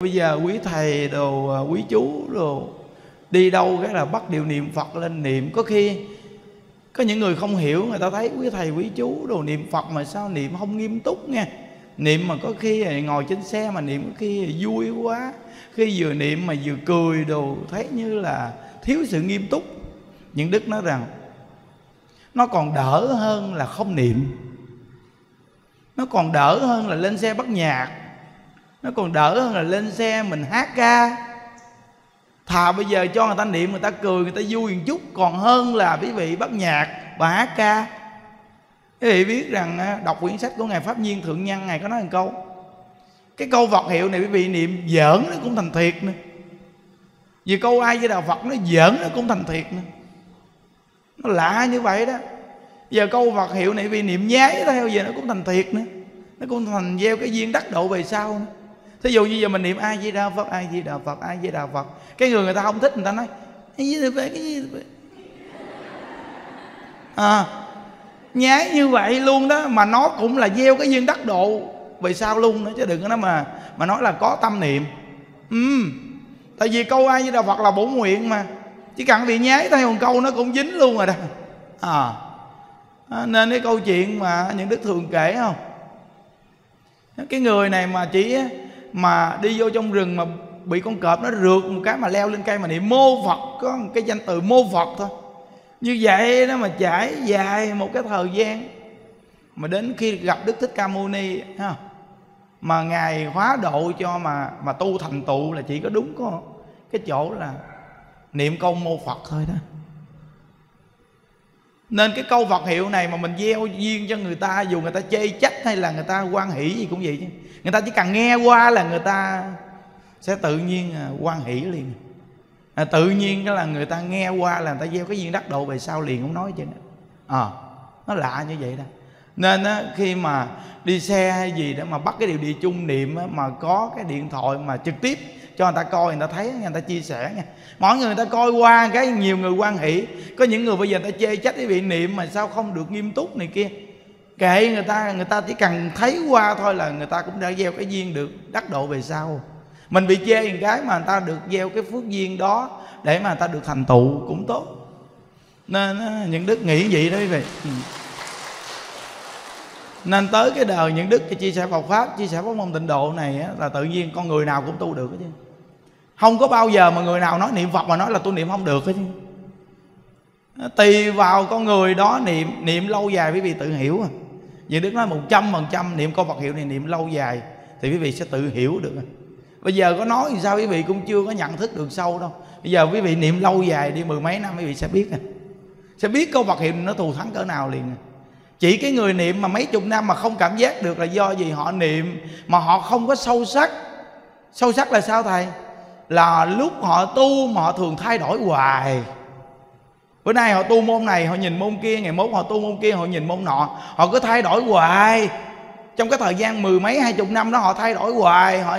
bây giờ quý thầy đồ à, quý chú đồ, đi đâu cái là bắt điều niệm phật lên niệm. Có khi có những người không hiểu, người ta thấy quý thầy, quý chú đồ niệm phật mà sao niệm không nghiêm túc nha niệm mà có khi ngồi trên xe mà niệm, có khi vui quá. Khi vừa niệm mà vừa cười đồ, thấy như là thiếu sự nghiêm túc. Những đức nói rằng, nó còn đỡ hơn là không niệm. Nó còn đỡ hơn là lên xe bắt nhạc nó còn đỡ hơn là lên xe mình hát ca. Thà bây giờ cho người ta niệm, người ta cười, người ta vui một chút. Còn hơn là quý vị bắt nhạc và hát ca. Quý vị biết rằng à, đọc quyển sách của ngài pháp nhiên thượng nhân, ngài có nói một câu. Cái câu vật hiệu này quý vị niệm giỡn nó cũng thành thiệt nữa. Vì câu ai với đạo phật nó giỡn nó cũng thành thiệt nữa. Nó lạ như vậy đó. Giờ câu vật hiệu này vì niệm nhái theo giờ nó cũng thành thiệt nữa. Nó cũng thành gieo cái duyên đắc độ về sau nữa thí dụ như giờ mình niệm ai di đà phật ai di đà phật ai di đà phật. Cái người người ta không thích, người ta nói ai di đà phật cái gì à nhái như vậy luôn đó, mà nó cũng là gieo cái duyên đắc độ. Vì sao luôn nữa? Chứ đừng có nói mà mà nói là có tâm niệm. Ừ tại vì câu ai với đạo phật là bổ nguyện mà. Chỉ cần bị nhái thôi một câu nó cũng dính luôn rồi đó. À, à nên cái câu chuyện mà những đức thường kể không? Cái người này mà chỉ mà đi vô trong rừng mà bị con cọp nó rượt một cái mà leo lên cây mà niệm mô phật, có một cái danh từ mô phật thôi. Như vậy đó mà trải dài một cái thời gian. Mà đến khi gặp đức thích ca mâu ni, ha, mà ngài hóa độ cho mà mà tu thành tựu là chỉ có đúng có cái chỗ là niệm câu mô phật thôi đó nên cái câu Phật hiệu này mà mình gieo duyên cho người ta dù người ta chê trách hay là người ta quan hỷ gì cũng vậy chứ. Người ta chỉ cần nghe qua là người ta sẽ tự nhiên à, quan hỷ liền. À, tự nhiên cái là người ta nghe qua là người ta gieo cái duyên đắc độ về sau liền không nói chứ. À, nó lạ như vậy đó. Nên á, khi mà đi xe hay gì để mà bắt cái điều đi chung niệm á, mà có cái điện thoại mà trực tiếp cho người ta coi người ta thấy người ta chia sẻ nha. Mọi người người ta coi qua cái nhiều người quan hỷ. Có những người bây giờ người ta chê trách cái vị niệm mà sao không được nghiêm túc này kia. Kệ người ta người ta chỉ cần thấy qua thôi là người ta cũng đã gieo cái duyên được đắc độ về sau. Mình bị chê một cái mà người ta được gieo cái phước duyên đó để mà người ta được thành tựu cũng tốt. Nên những đức nghĩ vậy đó quý vị. Ừ. Nên tới cái đời những đức cái chia sẻ Phật pháp chia sẻ pháp môn tịnh độ này á, là tự nhiên con người nào cũng tu được hết chứ không có bao giờ mà người nào nói niệm phật mà nói là tôi niệm không được hết chứ. Tùy vào con người đó niệm niệm lâu dài quý vị tự hiểu à. Vì Đức nói một trăm phần trăm niệm câu Phật hiệu này niệm lâu dài Thì quý vị sẽ tự hiểu được à. Bây giờ có nói thì sao quý vị cũng chưa có nhận thức được sâu đâu. Bây giờ quý vị niệm lâu dài đi mười mấy năm quý vị sẽ biết à. Sẽ biết câu Phật hiệu nó thù thắng cỡ nào liền à. Chỉ cái người niệm mà mấy chục năm mà không cảm giác được là do gì họ niệm mà họ không có sâu sắc. Sâu sắc là sao thầy? Là lúc họ tu mà họ thường thay đổi hoài. Bữa nay họ tu môn này, họ nhìn môn kia, ngày mốt họ tu môn kia, họ nhìn môn nọ, họ cứ thay đổi hoài. Trong cái thời gian mười mấy, hai chục năm đó, họ thay đổi hoài. Họ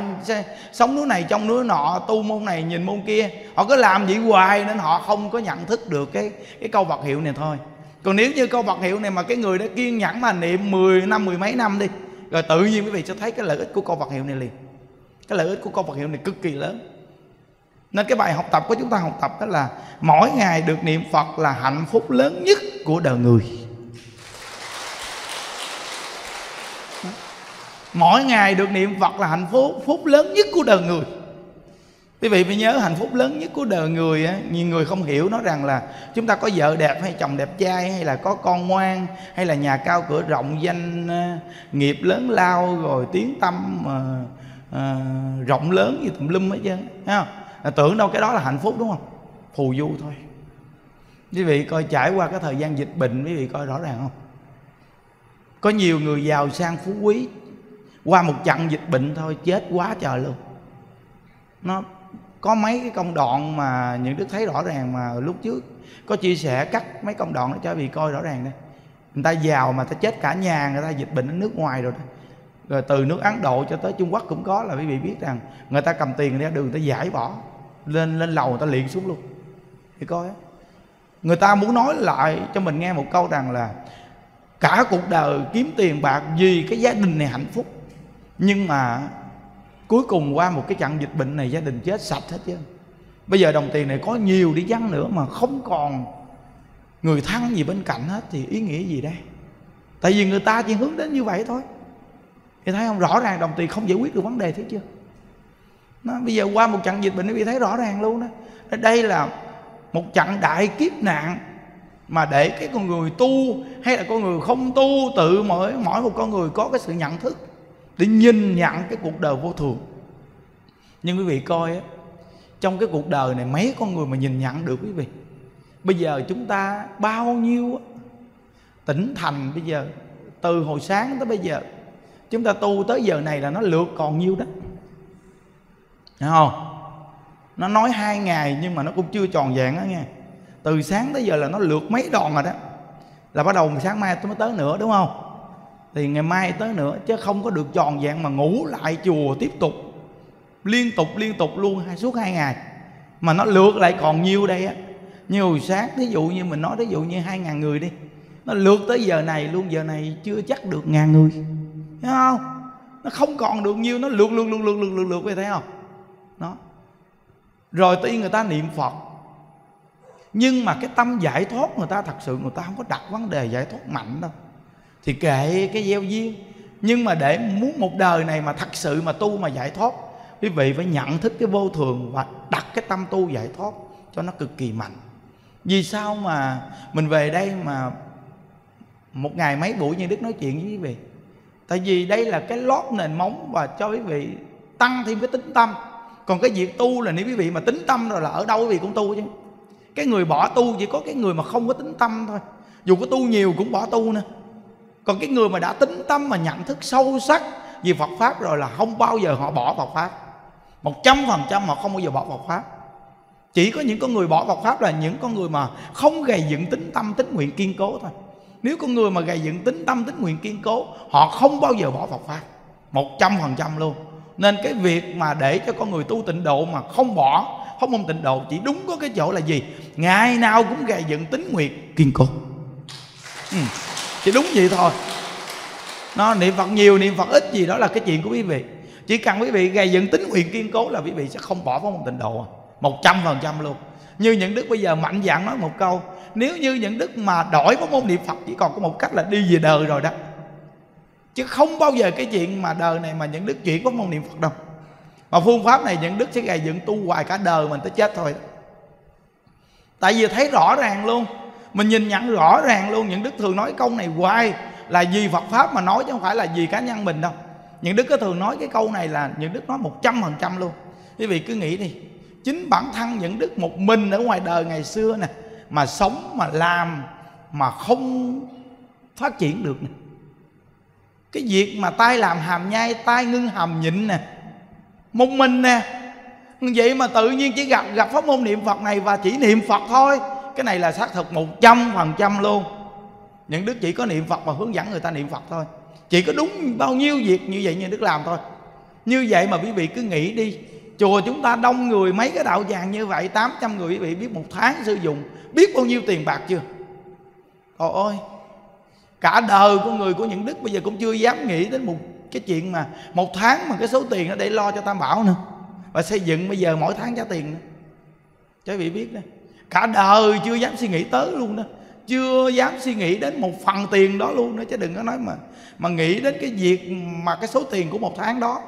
sống núi này trong núi nọ, tu môn này, nhìn môn kia. Họ cứ làm vậy hoài nên họ không có nhận thức được cái cái câu vật hiệu này thôi. Còn nếu như câu vật hiệu này mà cái người đã kiên nhẫn mà niệm 10 năm, mười mấy năm đi, rồi tự nhiên quý vị sẽ thấy cái lợi ích của câu vật hiệu này liền. Cái lợi ích của câu vật hiệu này cực kỳ lớn nên cái bài học tập của chúng ta học tập đó là mỗi ngày được niệm phật là hạnh phúc lớn nhất của đời người. Mỗi ngày được niệm phật là hạnh phúc phúc lớn nhất của đời người. Quý vị phải nhớ hạnh phúc lớn nhất của đời người á nhiều người không hiểu nó rằng là chúng ta có vợ đẹp hay chồng đẹp trai hay là có con ngoan hay là nhà cao cửa rộng danh nghiệp lớn lao rồi tiếng tâm mà ờ, à, ờ, rộng lớn gì tùm lum hết trơn thấy không? À, tưởng đâu cái đó là hạnh phúc, đúng không? Phù du thôi. Quý vị coi trải qua cái thời gian dịch bệnh, quý vị coi rõ ràng không? Có nhiều người giàu sang phú quý, qua một trận dịch bệnh thôi, chết quá trời luôn. Nó có mấy cái công đoạn mà những đức thấy rõ ràng mà lúc trước có chia sẻ cắt mấy công đoạn đó cho vị coi rõ ràng đây. Người ta giàu mà ta chết cả nhà, người ta dịch bệnh ở nước ngoài rồi đó rồi từ nước Ấn Độ cho tới Trung Quốc cũng có là quý vị biết rằng người ta cầm tiền ra đường, người ta giải bỏ. Lên lên lầu người ta liền xuống luôn. Thì coi người ta muốn nói lại cho mình nghe một câu rằng là cả cuộc đời kiếm tiền bạc vì cái gia đình này hạnh phúc. Nhưng mà cuối cùng qua một cái trận dịch bệnh này gia đình chết sạch hết chứ. Bây giờ đồng tiền này có nhiều đi chăng nữa mà không còn người thân gì bên cạnh hết thì ý nghĩa gì đây? Tại vì người ta chỉ hướng đến như vậy thôi thì thấy không? Rõ ràng đồng tiền không giải quyết được vấn đề thế chưa? Nó, bây giờ qua một trận dịch bệnh nó bị thấy rõ ràng luôn đó. Đây là một trận đại kiếp nạn mà để cái con người tu hay là con người không tu tự mỗi mỗi một con người có cái sự nhận thức để nhìn nhận cái cuộc đời vô thường. Nhưng quý vị coi á trong cái cuộc đời này mấy con người mà nhìn nhận được quý vị. Bây giờ chúng ta bao nhiêu tỉnh thành bây giờ từ hồi sáng tới bây giờ chúng ta tu tới giờ này là nó lượt còn nhiêu đó. Thấy không? Nó nói hai ngày nhưng mà nó cũng chưa tròn vẹn đó nghe. Từ sáng tới giờ là nó lượt mấy đòn rồi đó. Là bắt đầu sáng mai tôi mới tới nữa, đúng không? Thì ngày mai tới nữa, chứ không có được tròn vẹn mà ngủ lại chùa tiếp tục. Liên tục liên tục luôn, hai suốt hai ngày. Mà nó lượt lại còn nhiêu đây á? Như hồi sáng, thí dụ như mình nói, thí dụ như hai ngàn người đi. Nó lượt tới giờ này luôn, giờ này chưa chắc được ngàn người thấy không? Nó không còn được nhiêu nó lượt lượt lượt lượt lượt lượt lượt, vậy thấy không? Đó. Rồi tuy người ta niệm phật, nhưng mà cái tâm giải thoát người ta, thật sự người ta không có đặt vấn đề giải thoát mạnh đâu. Thì kệ cái gieo duyên. Nhưng mà để muốn một đời này mà thật sự mà tu mà giải thoát, quý vị phải nhận thức cái vô thường và đặt cái tâm tu giải thoát cho nó cực kỳ mạnh. Vì sao mà mình về đây mà một ngày mấy buổi như đức nói chuyện với quý vị? Tại vì đây là cái lót nền móng và cho quý vị tăng thêm cái tính tâm. Còn cái việc tu là nếu quý vị mà tính tâm rồi là ở đâu quý vị cũng tu chứ. Cái người bỏ tu chỉ có cái người mà không có tính tâm thôi. Dù có tu nhiều cũng bỏ tu nữa. Còn cái người mà đã tính tâm mà nhận thức sâu sắc về Phật pháp rồi là không bao giờ họ bỏ Phật pháp. Một trăm phần trăm họ không bao giờ bỏ Phật pháp. Chỉ có những con người bỏ Phật pháp là những con người mà không gầy dựng tính tâm, tính nguyện kiên cố thôi nếu con người mà gầy dựng tính tâm tính nguyện kiên cố họ không bao giờ bỏ Phật pháp. Một trăm phần trăm luôn. Nên cái việc mà để cho con người tu tịnh độ mà không bỏ không mong tịnh độ chỉ đúng có cái chỗ là gì? Ngày nào cũng gầy dựng tính nguyện kiên cố. Ừ, chỉ đúng vậy thôi. Nó niệm phật nhiều niệm phật ít gì đó là cái chuyện của quý vị. Chỉ cần quý vị gầy dựng tính nguyện kiên cố là quý vị sẽ không bỏ pháp môn tịnh độ à. một trăm phần trăm luôn. Như những đức bây giờ mạnh dạn nói một câu nếu như những đức mà đổi với môn niệm phật chỉ còn có một cách là đi về đời rồi đó. Chứ không bao giờ cái chuyện mà đời này mà những đức chuyển với môn niệm phật đâu. Mà phương pháp này những đức sẽ gây dựng tu hoài cả đời mình tới chết thôi tại vì thấy rõ ràng luôn. Mình nhìn nhận rõ ràng luôn. Những đức thường nói câu này hoài là vì phật pháp mà nói chứ không phải là vì cá nhân mình đâu. Những đức có thường nói cái câu này là những đức nói một trăm phần trăm luôn. Quý vị cứ nghĩ đi. Chính bản thân những đức một mình ở ngoài đời ngày xưa nè mà sống, mà làm, mà không phát triển được nè. Cái việc mà tay làm hàm nhai, tay ngưng hàm nhịn nè một mình nè. Vậy mà tự nhiên chỉ gặp gặp pháp môn niệm phật này và chỉ niệm phật thôi. Cái này là xác thực một trăm phần trăm luôn. Những đức chỉ có niệm phật và hướng dẫn người ta niệm phật thôi. Chỉ có đúng bao nhiêu việc như vậy như đức làm thôi. Như vậy mà quý vị cứ nghĩ đi, chùa chúng ta đông người mấy cái đạo tràng như vậy 800 người quý vị biết một tháng sử dụng biết bao nhiêu tiền bạc chưa? Trời ơi, cả đời của người của những đức bây giờ cũng chưa dám nghĩ đến một cái chuyện mà một tháng mà cái số tiền đó để lo cho tam bảo nữa. Và xây dựng bây giờ mỗi tháng trả tiền nữa. Cho quý vị biết đó cả đời chưa dám suy nghĩ tới luôn đó. Chưa dám suy nghĩ đến một phần tiền đó luôn nữa chứ đừng có nói mà mà nghĩ đến cái việc mà cái số tiền của một tháng đó.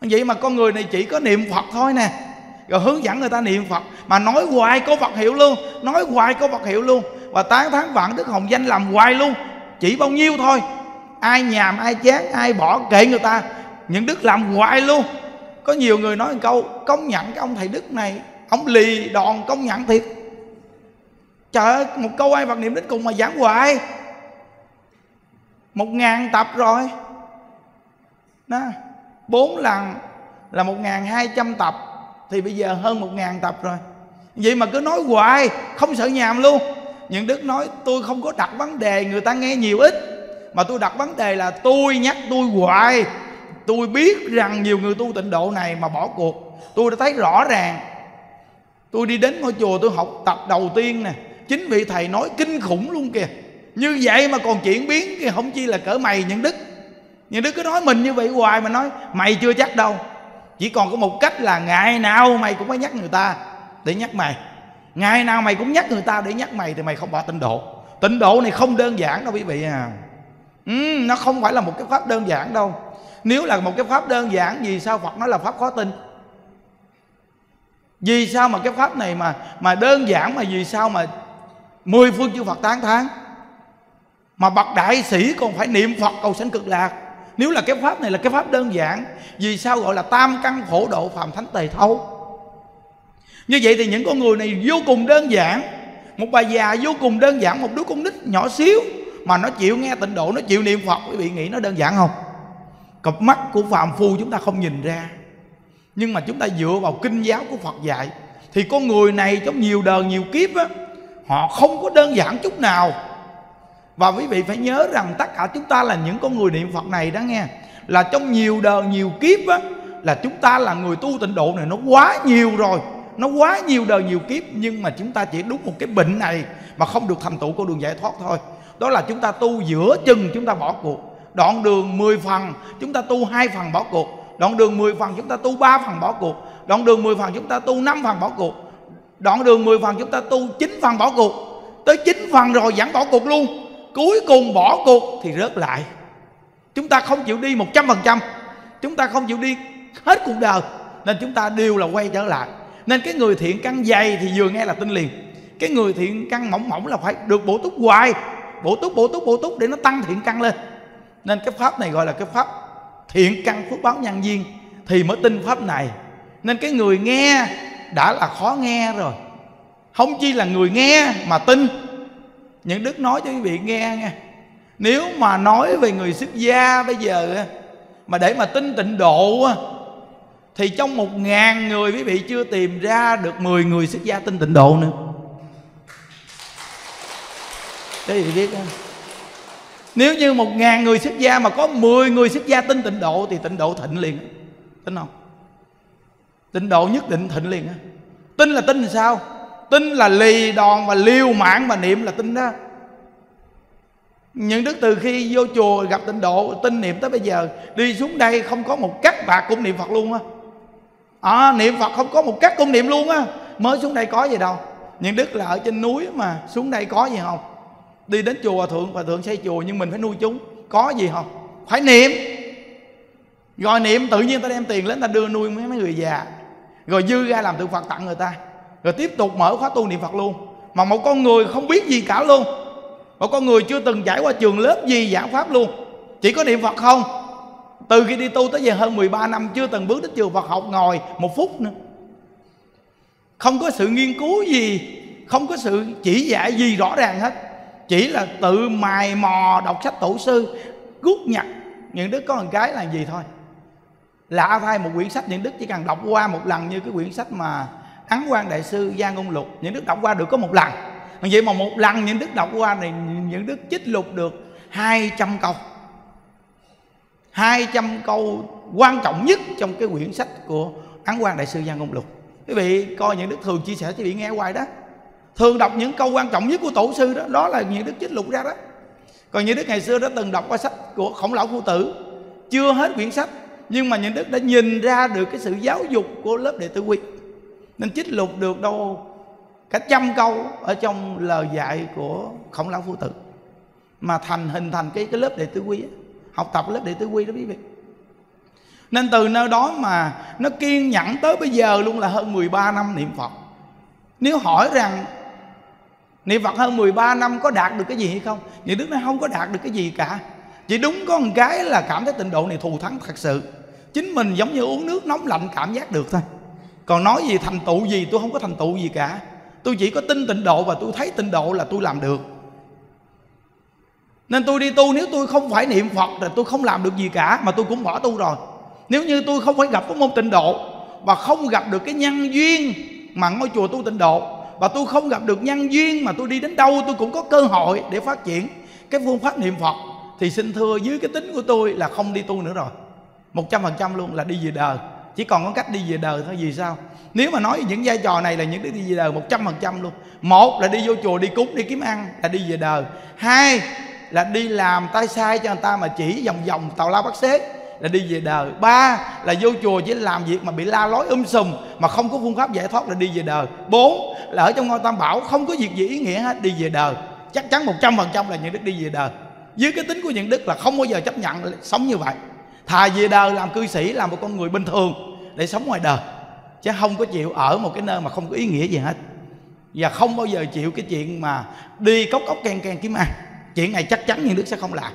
Vậy mà con người này chỉ có niệm phật thôi nè rồi hướng dẫn người ta niệm phật. Mà nói hoài có phật hiệu luôn. Nói hoài có phật hiệu luôn. Và tán thán vạn đức hồng danh làm hoài luôn. Chỉ bao nhiêu thôi. Ai nhàm, ai chán, ai bỏ, kệ người ta. Những đức làm hoài luôn. Có nhiều người nói một câu, công nhận cái ông thầy đức này, ông lì đòn công nhận thiệt. Trời ơi, một câu ai Phật niệm đến cùng mà giảng hoài. Một ngàn tập rồi. Đó. Bốn lần là một ngàn hai trăm tập thì bây giờ hơn một ngàn tập rồi. Vậy mà cứ nói hoài, không sợ nhàm luôn. Những đức nói, tôi không có đặt vấn đề, người ta nghe nhiều ít. Mà tôi đặt vấn đề là tôi nhắc tôi hoài. Tôi biết rằng nhiều người tu tịnh độ này mà bỏ cuộc. Tôi đã thấy rõ ràng. Tôi đi đến ngôi chùa tôi học tập đầu tiên nè. Chính vị thầy nói kinh khủng luôn kìa. Như vậy mà còn chuyển biến thì không chi là cỡ mày những đức. Những đức cứ nói mình như vậy hoài mà nói, mày chưa chắc đâu chỉ còn có một cách là ngày nào mày cũng phải nhắc người ta để nhắc mày. Ngày nào mày cũng nhắc người ta để nhắc mày thì mày không bỏ tịnh độ. Tịnh độ này không đơn giản đâu quý vị à. Ừ, nó không phải là một cái pháp đơn giản đâu. Nếu là một cái pháp đơn giản vì sao phật nói là pháp khó tin? Vì sao mà cái pháp này mà mà đơn giản mà vì sao mà mười phương chư Phật tán thán? Mà bậc đại sĩ còn phải niệm Phật cầu sanh cực lạc nếu là cái pháp này là cái pháp đơn giản, vì sao gọi là tam căn khổ độ phàm thánh tề thâu như vậy thì những con người này vô cùng đơn giản. Một bà già vô cùng đơn giản, một đứa con nít nhỏ xíu mà nó chịu nghe tịnh độ, nó chịu niệm phật, quý vị nghĩ nó đơn giản không? Cặp mắt của phàm phu chúng ta không nhìn ra. Nhưng mà chúng ta dựa vào kinh giáo của phật dạy, thì con người này trong nhiều đời, nhiều kiếp á, họ không có đơn giản chút nào và quý vị phải nhớ rằng tất cả chúng ta là những con người niệm phật này đó nghe. Là trong nhiều đời, nhiều kiếp á, là chúng ta là người tu tịnh độ này nó quá nhiều rồi. Nó quá nhiều đời, nhiều kiếp, nhưng mà chúng ta chỉ đúng một cái bệnh này mà không được thành tựu con đường giải thoát thôi. Đó là chúng ta tu giữa chừng, chúng ta bỏ cuộc. Đoạn đường 10 phần, chúng ta tu hai phần bỏ cuộc. Đoạn đường 10 phần, chúng ta tu ba phần bỏ cuộc. Đoạn đường 10 phần, chúng ta tu 5 phần bỏ cuộc. Đoạn đường 10 phần, chúng ta tu 9 phần bỏ cuộc. Tới 9 phần rồi vẫn bỏ cuộc luôn cuối cùng bỏ cuộc thì rớt lại. Chúng ta không chịu đi 100% chúng ta không chịu đi hết cuộc đời. Nên chúng ta đều là quay trở lại. Nên cái người thiện căn dày thì vừa nghe là tin liền. Cái người thiện căn mỏng mỏng là phải được bổ túc hoài. Bổ túc bổ túc bổ túc để nó tăng thiện căn lên. Nên cái pháp này gọi là cái pháp thiện căn phước báo nhân duyên thì mới tin pháp này. Nên cái người nghe đã là khó nghe rồi. Không chi là người nghe mà tin những đức nói cho quý vị nghe nghe nếu mà nói về người xuất gia bây giờ mà để mà tin tịnh độ thì trong một ngàn người quý vị chưa tìm ra được 10 người xuất gia tin tịnh độ nữa Thế thì biết không? Nếu như một ngàn người xuất gia mà có 10 người xuất gia tin tịnh độ Thì tịnh độ thịnh liền Tin không? Tịnh độ nhất định thịnh liền Tin là tin sao? Tin là lì đòn và liều mạng và niệm là tin đó. Những đức từ khi vô chùa gặp tịnh độ tin niệm tới bây giờ đi xuống đây không có một cắt bạc cũng niệm phật luôn á. À, niệm phật không có một cắt cũng niệm luôn á. Mới xuống đây có gì đâu. Những đức là ở trên núi mà xuống đây có gì không? Đi đến chùa hòa thượng hòa thượng xây chùa nhưng mình phải nuôi chúng có gì không? Phải niệm. Rồi niệm tự nhiên ta đem tiền lên ta đưa nuôi mấy mấy người già. Rồi dư ra làm tượng phật tặng người ta rồi tiếp tục mở khóa tu niệm phật luôn. Mà một con người không biết gì cả luôn. Một con người chưa từng trải qua trường lớp gì giảng pháp luôn. Chỉ có niệm phật không? Từ khi đi tu tới giờ hơn 13 năm, chưa từng bước đến trường Phật học ngồi một phút nữa. Không có sự nghiên cứu gì, không có sự chỉ dạy gì rõ ràng hết. Chỉ là tự mài mò đọc sách tổ sư, rút nhặt những đứa có một cái là gì thôi. Lạ thay một quyển sách, những đức chỉ cần đọc qua một lần như cái quyển sách mà ấn quan đại sư gia ngôn lục, những đức đọc qua được có một lần. Vậy mà một lần những đức đọc qua này, những đức chích lục được 200 câu. 200 câu quan trọng nhất trong cái quyển sách của ấn quan đại sư gia ngôn lục. Quý vị coi những đức thường chia sẻ cho vị nghe hoài đó. Thường đọc những câu quan trọng nhất của tổ sư đó đó là những đức chích lục ra đó. Còn những đức ngày xưa đã từng đọc qua sách của khổng lão phu tử, chưa hết quyển sách, nhưng mà những đức đã nhìn ra được cái sự giáo dục của lớp đệ tử quy nên chích lục được đâu cả trăm câu ở trong lời dạy của khổng lão phu tử. Mà thành hình thành cái cái lớp đệ tử quy học tập lớp đệ tử quy đó quý vị. Nên từ nơi đó mà nó kiên nhẫn tới bây giờ luôn là hơn 13 năm niệm Phật. Nếu hỏi rằng Niệm Phật hơn 13 năm có đạt được cái gì hay không Những đức nó không có đạt được cái gì cả. Chỉ đúng có một cái là cảm thấy tịnh độ này thù thắng thật sự. Chính mình giống như uống nước nóng lạnh cảm giác được thôi. Còn nói gì thành tựu gì, tôi không có thành tựu gì cả. Tôi chỉ có tin tịnh độ và tôi thấy tịnh độ là tôi làm được. Nên tôi đi tu, nếu tôi không phải niệm Phật Thì tôi không làm được gì cả, Mà tôi cũng bỏ tu rồi. Nếu như tôi không phải gặp cái môn tịnh độ Và không gặp được cái nhân duyên Mà ngôi chùa tu tịnh độ Và tôi không gặp được nhân duyên Mà tôi đi đến đâu, tôi cũng có cơ hội Để phát triển cái phương pháp niệm Phật, Thì xin thưa dưới cái tính của tôi là không đi tu nữa rồi. Một trăm phần trăm luôn là đi về đời chỉ còn có cách đi về đời thôi, vì sao? Nếu mà nói những vai trò này là những đứa đi về đời một trăm phần trăm luôn. Một là đi vô chùa, đi cúng, đi kiếm ăn, là đi về đời. Hai là đi làm tay sai cho người ta mà chỉ vòng vòng tàu lao bắt xế, là đi về đời. Ba là vô chùa chỉ làm việc mà bị la lối um sùm mà không có phương pháp giải thoát là đi về đời. Bốn là ở trong ngôi tam bảo không có việc gì ý nghĩa hết, đi về đời. Chắc chắn một trăm phần trăm là những đức đi về đời. Dưới cái tính của những đức là không bao giờ chấp nhận sống như vậy thà về đời làm cư sĩ, làm một con người bình thường để sống ngoài đời, chứ không có chịu ở một cái nơi mà không có ý nghĩa gì hết. Và không bao giờ chịu cái chuyện mà đi cốc cốc ken ken kiếm ăn. Chuyện này chắc chắn những đức sẽ không làm.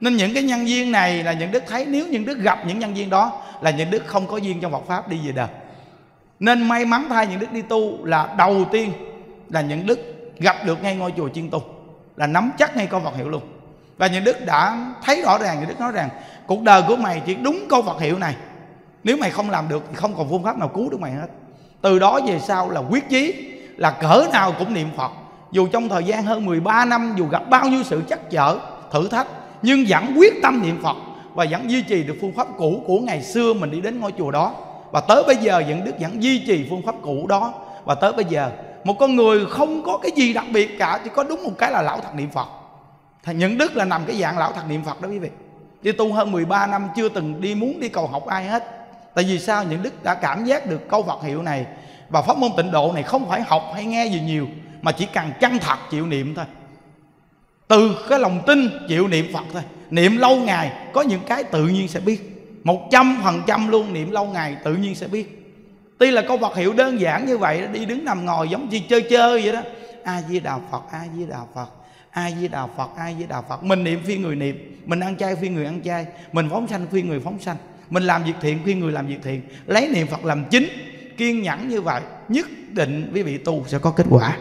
Nên những cái nhân viên này là những đức thấy, nếu những đức gặp những nhân viên đó là những đức không có duyên trong Phật pháp đi về đời. Nên may mắn thay những đức đi tu là đầu tiên là những đức gặp được ngay ngôi chùa chiên tu, là nắm chắc ngay câu Phật hiệu luôn. Và những đức đã thấy rõ ràng, những đức nói rằng cuộc đời của mày chỉ đúng câu Phật hiệu này. Nếu mày không làm được thì không còn phương pháp nào cứu được mày hết. Từ đó về sau là quyết chí, là cỡ nào cũng niệm Phật. Dù trong thời gian hơn 13 năm, dù gặp bao nhiêu sự chắc chở thử thách, nhưng vẫn quyết tâm niệm Phật và vẫn duy trì được phương pháp cũ của ngày xưa mình đi đến ngôi chùa đó. Và tới bây giờ vẫn đức vẫn duy trì phương pháp cũ đó. Và tới bây giờ, một con người không có cái gì đặc biệt cả, chỉ có đúng một cái là lão thật niệm Phật. Thì Những Đức là nằm cái dạng lão thật niệm Phật đó quý vị. Đi tu hơn 13 năm chưa từng đi muốn đi cầu học ai hết. Tại vì sao? Những Đức đã cảm giác được câu Phật hiệu này. Và pháp môn tịnh độ này không phải học hay nghe gì nhiều, Mà chỉ cần chân thật chịu niệm thôi. Từ cái lòng tin chịu niệm phật thôi. Niệm lâu ngày, có những cái tự nhiên sẽ biết. Một trăm phần trăm luôn, niệm lâu ngày tự nhiên sẽ biết. Tuy là câu Phật hiệu đơn giản như vậy, đi đứng nằm ngồi giống như chơi chơi vậy đó. A di đà phật, a di đà phật ai với đạo phật, ai với đạo phật. Mình niệm phi người niệm, mình ăn chay phi người ăn chay. Mình phóng sanh phi người phóng sanh. Mình làm việc thiện, phiên người làm việc thiện. Lấy niệm phật làm chính, kiên nhẫn như vậy, nhất định quý vị tu sẽ có kết quả.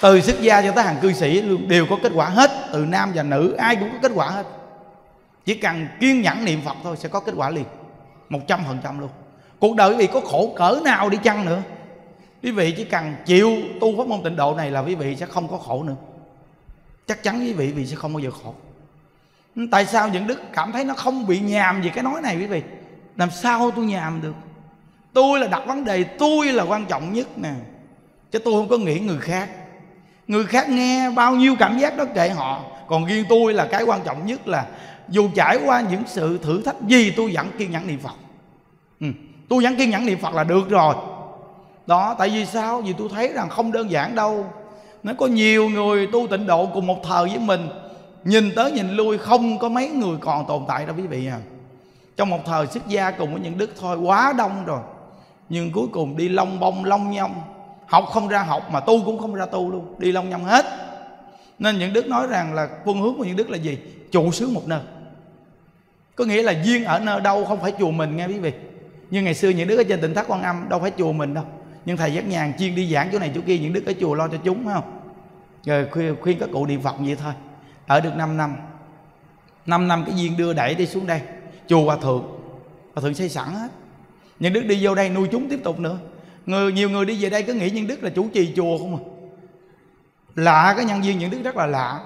Từ xuất gia cho tới hàng cư sĩ luôn đều có kết quả hết, từ nam và nữ, ai cũng có kết quả hết. Chỉ cần kiên nhẫn niệm phật thôi sẽ có kết quả liền, một trăm phần trăm luôn. Cuộc đời quý vị có khổ cỡ nào đi chăng nữa? Quý vị chỉ cần chịu tu pháp môn tịnh độ này là quý vị sẽ không có khổ nữa. Chắc chắn quý vị vì sẽ không bao giờ khổ. Ừ, tại sao những đức cảm thấy nó không bị nhàm gì cái nói này quý vị? Làm sao tôi nhàm được? Tôi là đặt vấn đề, tôi là quan trọng nhất nè. Chứ tôi không có nghĩ người khác. Người khác nghe bao nhiêu cảm giác đó kệ họ. Còn riêng tôi là cái quan trọng nhất là dù trải qua những sự thử thách gì, tôi vẫn kiên nhẫn niệm phật. Ừ. tôi vẫn kiên nhẫn niệm phật là được rồi đó, tại vì sao? Vì tôi thấy rằng không đơn giản đâu. Nó có nhiều người tu tịnh độ cùng một thời với mình. Nhìn tới nhìn lui, không có mấy người còn tồn tại đâu quý vị à. Trong một thời xuất gia cùng với những đức thôi, quá đông rồi. Nhưng cuối cùng đi long bông, long nhông. Học không ra học mà tu cũng không ra tu luôn, đi long nhông hết. Nên những đức nói rằng là phương hướng của những đức là gì? Trụ xứ một nơi. Có nghĩa là duyên ở nơi đâu không phải chùa mình nghe quý vị. Như ngày xưa những đức ở trên tỉnh thất quan âm đâu phải chùa mình đâu nhưng thầy giác nhàn chuyên đi giảng chỗ này chỗ kia những đức ở chùa lo cho chúng phải không? Rồi khuyên, khuyên các cụ niệm phật vậy thôi. Ở được 5 năm. 5 năm cái duyên đưa đẩy đi xuống đây. Chùa hòa thượng. Hòa thượng xây sẵn hết. Những đức đi vô đây nuôi chúng tiếp tục nữa. Người nhiều người đi về đây cứ nghĩ nhân đức là chủ trì chùa không à. Lạ cái nhân viên những đức rất là lạ.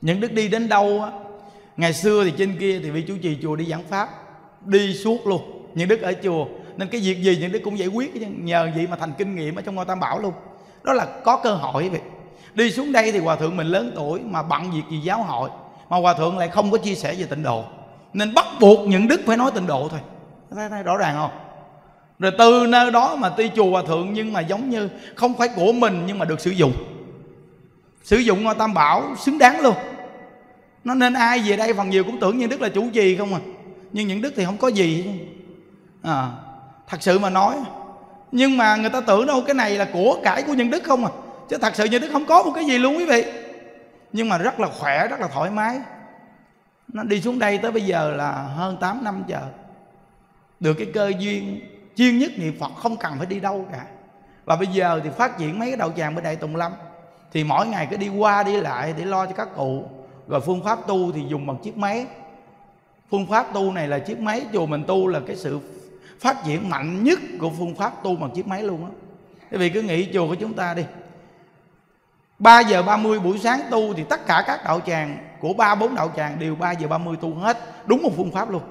Những đức đi đến đâu á ngày xưa thì trên kia thì vị chủ trì chùa đi giảng pháp đi suốt luôn. Những đức ở chùa nên cái việc gì những đứa cũng giải quyết nhờ vậy mà thành kinh nghiệm ở trong ngôi tam bảo luôn. Đó là có cơ hội vậy. Đi xuống đây thì hòa thượng mình lớn tuổi mà bận việc gì giáo hội mà hòa thượng lại không có chia sẻ về tịnh độ. Nên bắt buộc những đức phải nói tịnh độ thôi. Thấy, thấy rõ ràng không? Rồi từ nơi đó mà tuy chùa hòa thượng nhưng mà giống như không phải của mình nhưng mà được sử dụng. Sử dụng ngôi tam bảo xứng đáng luôn. Nó nên ai về đây phần nhiều cũng tưởng như đức là chủ trì không à. Nhưng những đức thì không có gì à, thật sự mà nói, nhưng mà người ta tưởng đâu cái này là của cải của nhân đức không à? Chứ thật sự nhân đức không có một cái gì luôn quý vị. Nhưng mà rất là khỏe, rất là thoải mái. Nó đi xuống đây tới bây giờ là hơn 8 năm chờ. Được cái cơ duyên, chuyên nhất niệm phật không cần phải đi đâu cả. Và bây giờ thì phát triển mấy cái đạo tràng bên đại tùng lâm. Thì mỗi ngày cứ đi qua đi lại để lo cho các cụ. Rồi phương pháp tu thì dùng bằng chiếc máy. Phương pháp tu này là chiếc máy chùa mình tu là cái sự phát triển mạnh nhất của phương pháp tu bằng chiếc máy luôn á. Quý vị cứ nghĩ chùa của chúng ta đi. 3 giờ 30 buổi sáng tu thì tất cả các đạo tràng của ba bốn đạo tràng đều 3 giờ 30 tu hết. Đúng một phương pháp luôn.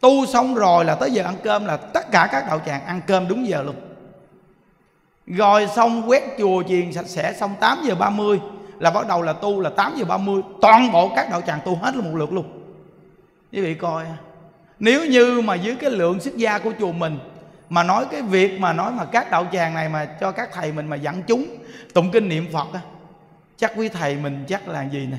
Tu xong rồi là tới giờ ăn cơm là tất cả các đạo tràng ăn cơm đúng giờ luôn. Rồi xong quét chùa chiền sạch sẽ xong 8 giờ 30 là bắt đầu là tu là 8 giờ 30 toàn bộ các đạo tràng tu hết là một lượt luôn. Quý vị coi nếu như mà dưới cái lượng xuất gia của chùa mình mà nói cái việc mà nói mà các đạo tràng này mà cho các thầy mình mà dẫn chúng tụng kinh niệm phật á chắc quý thầy mình chắc là gì nè?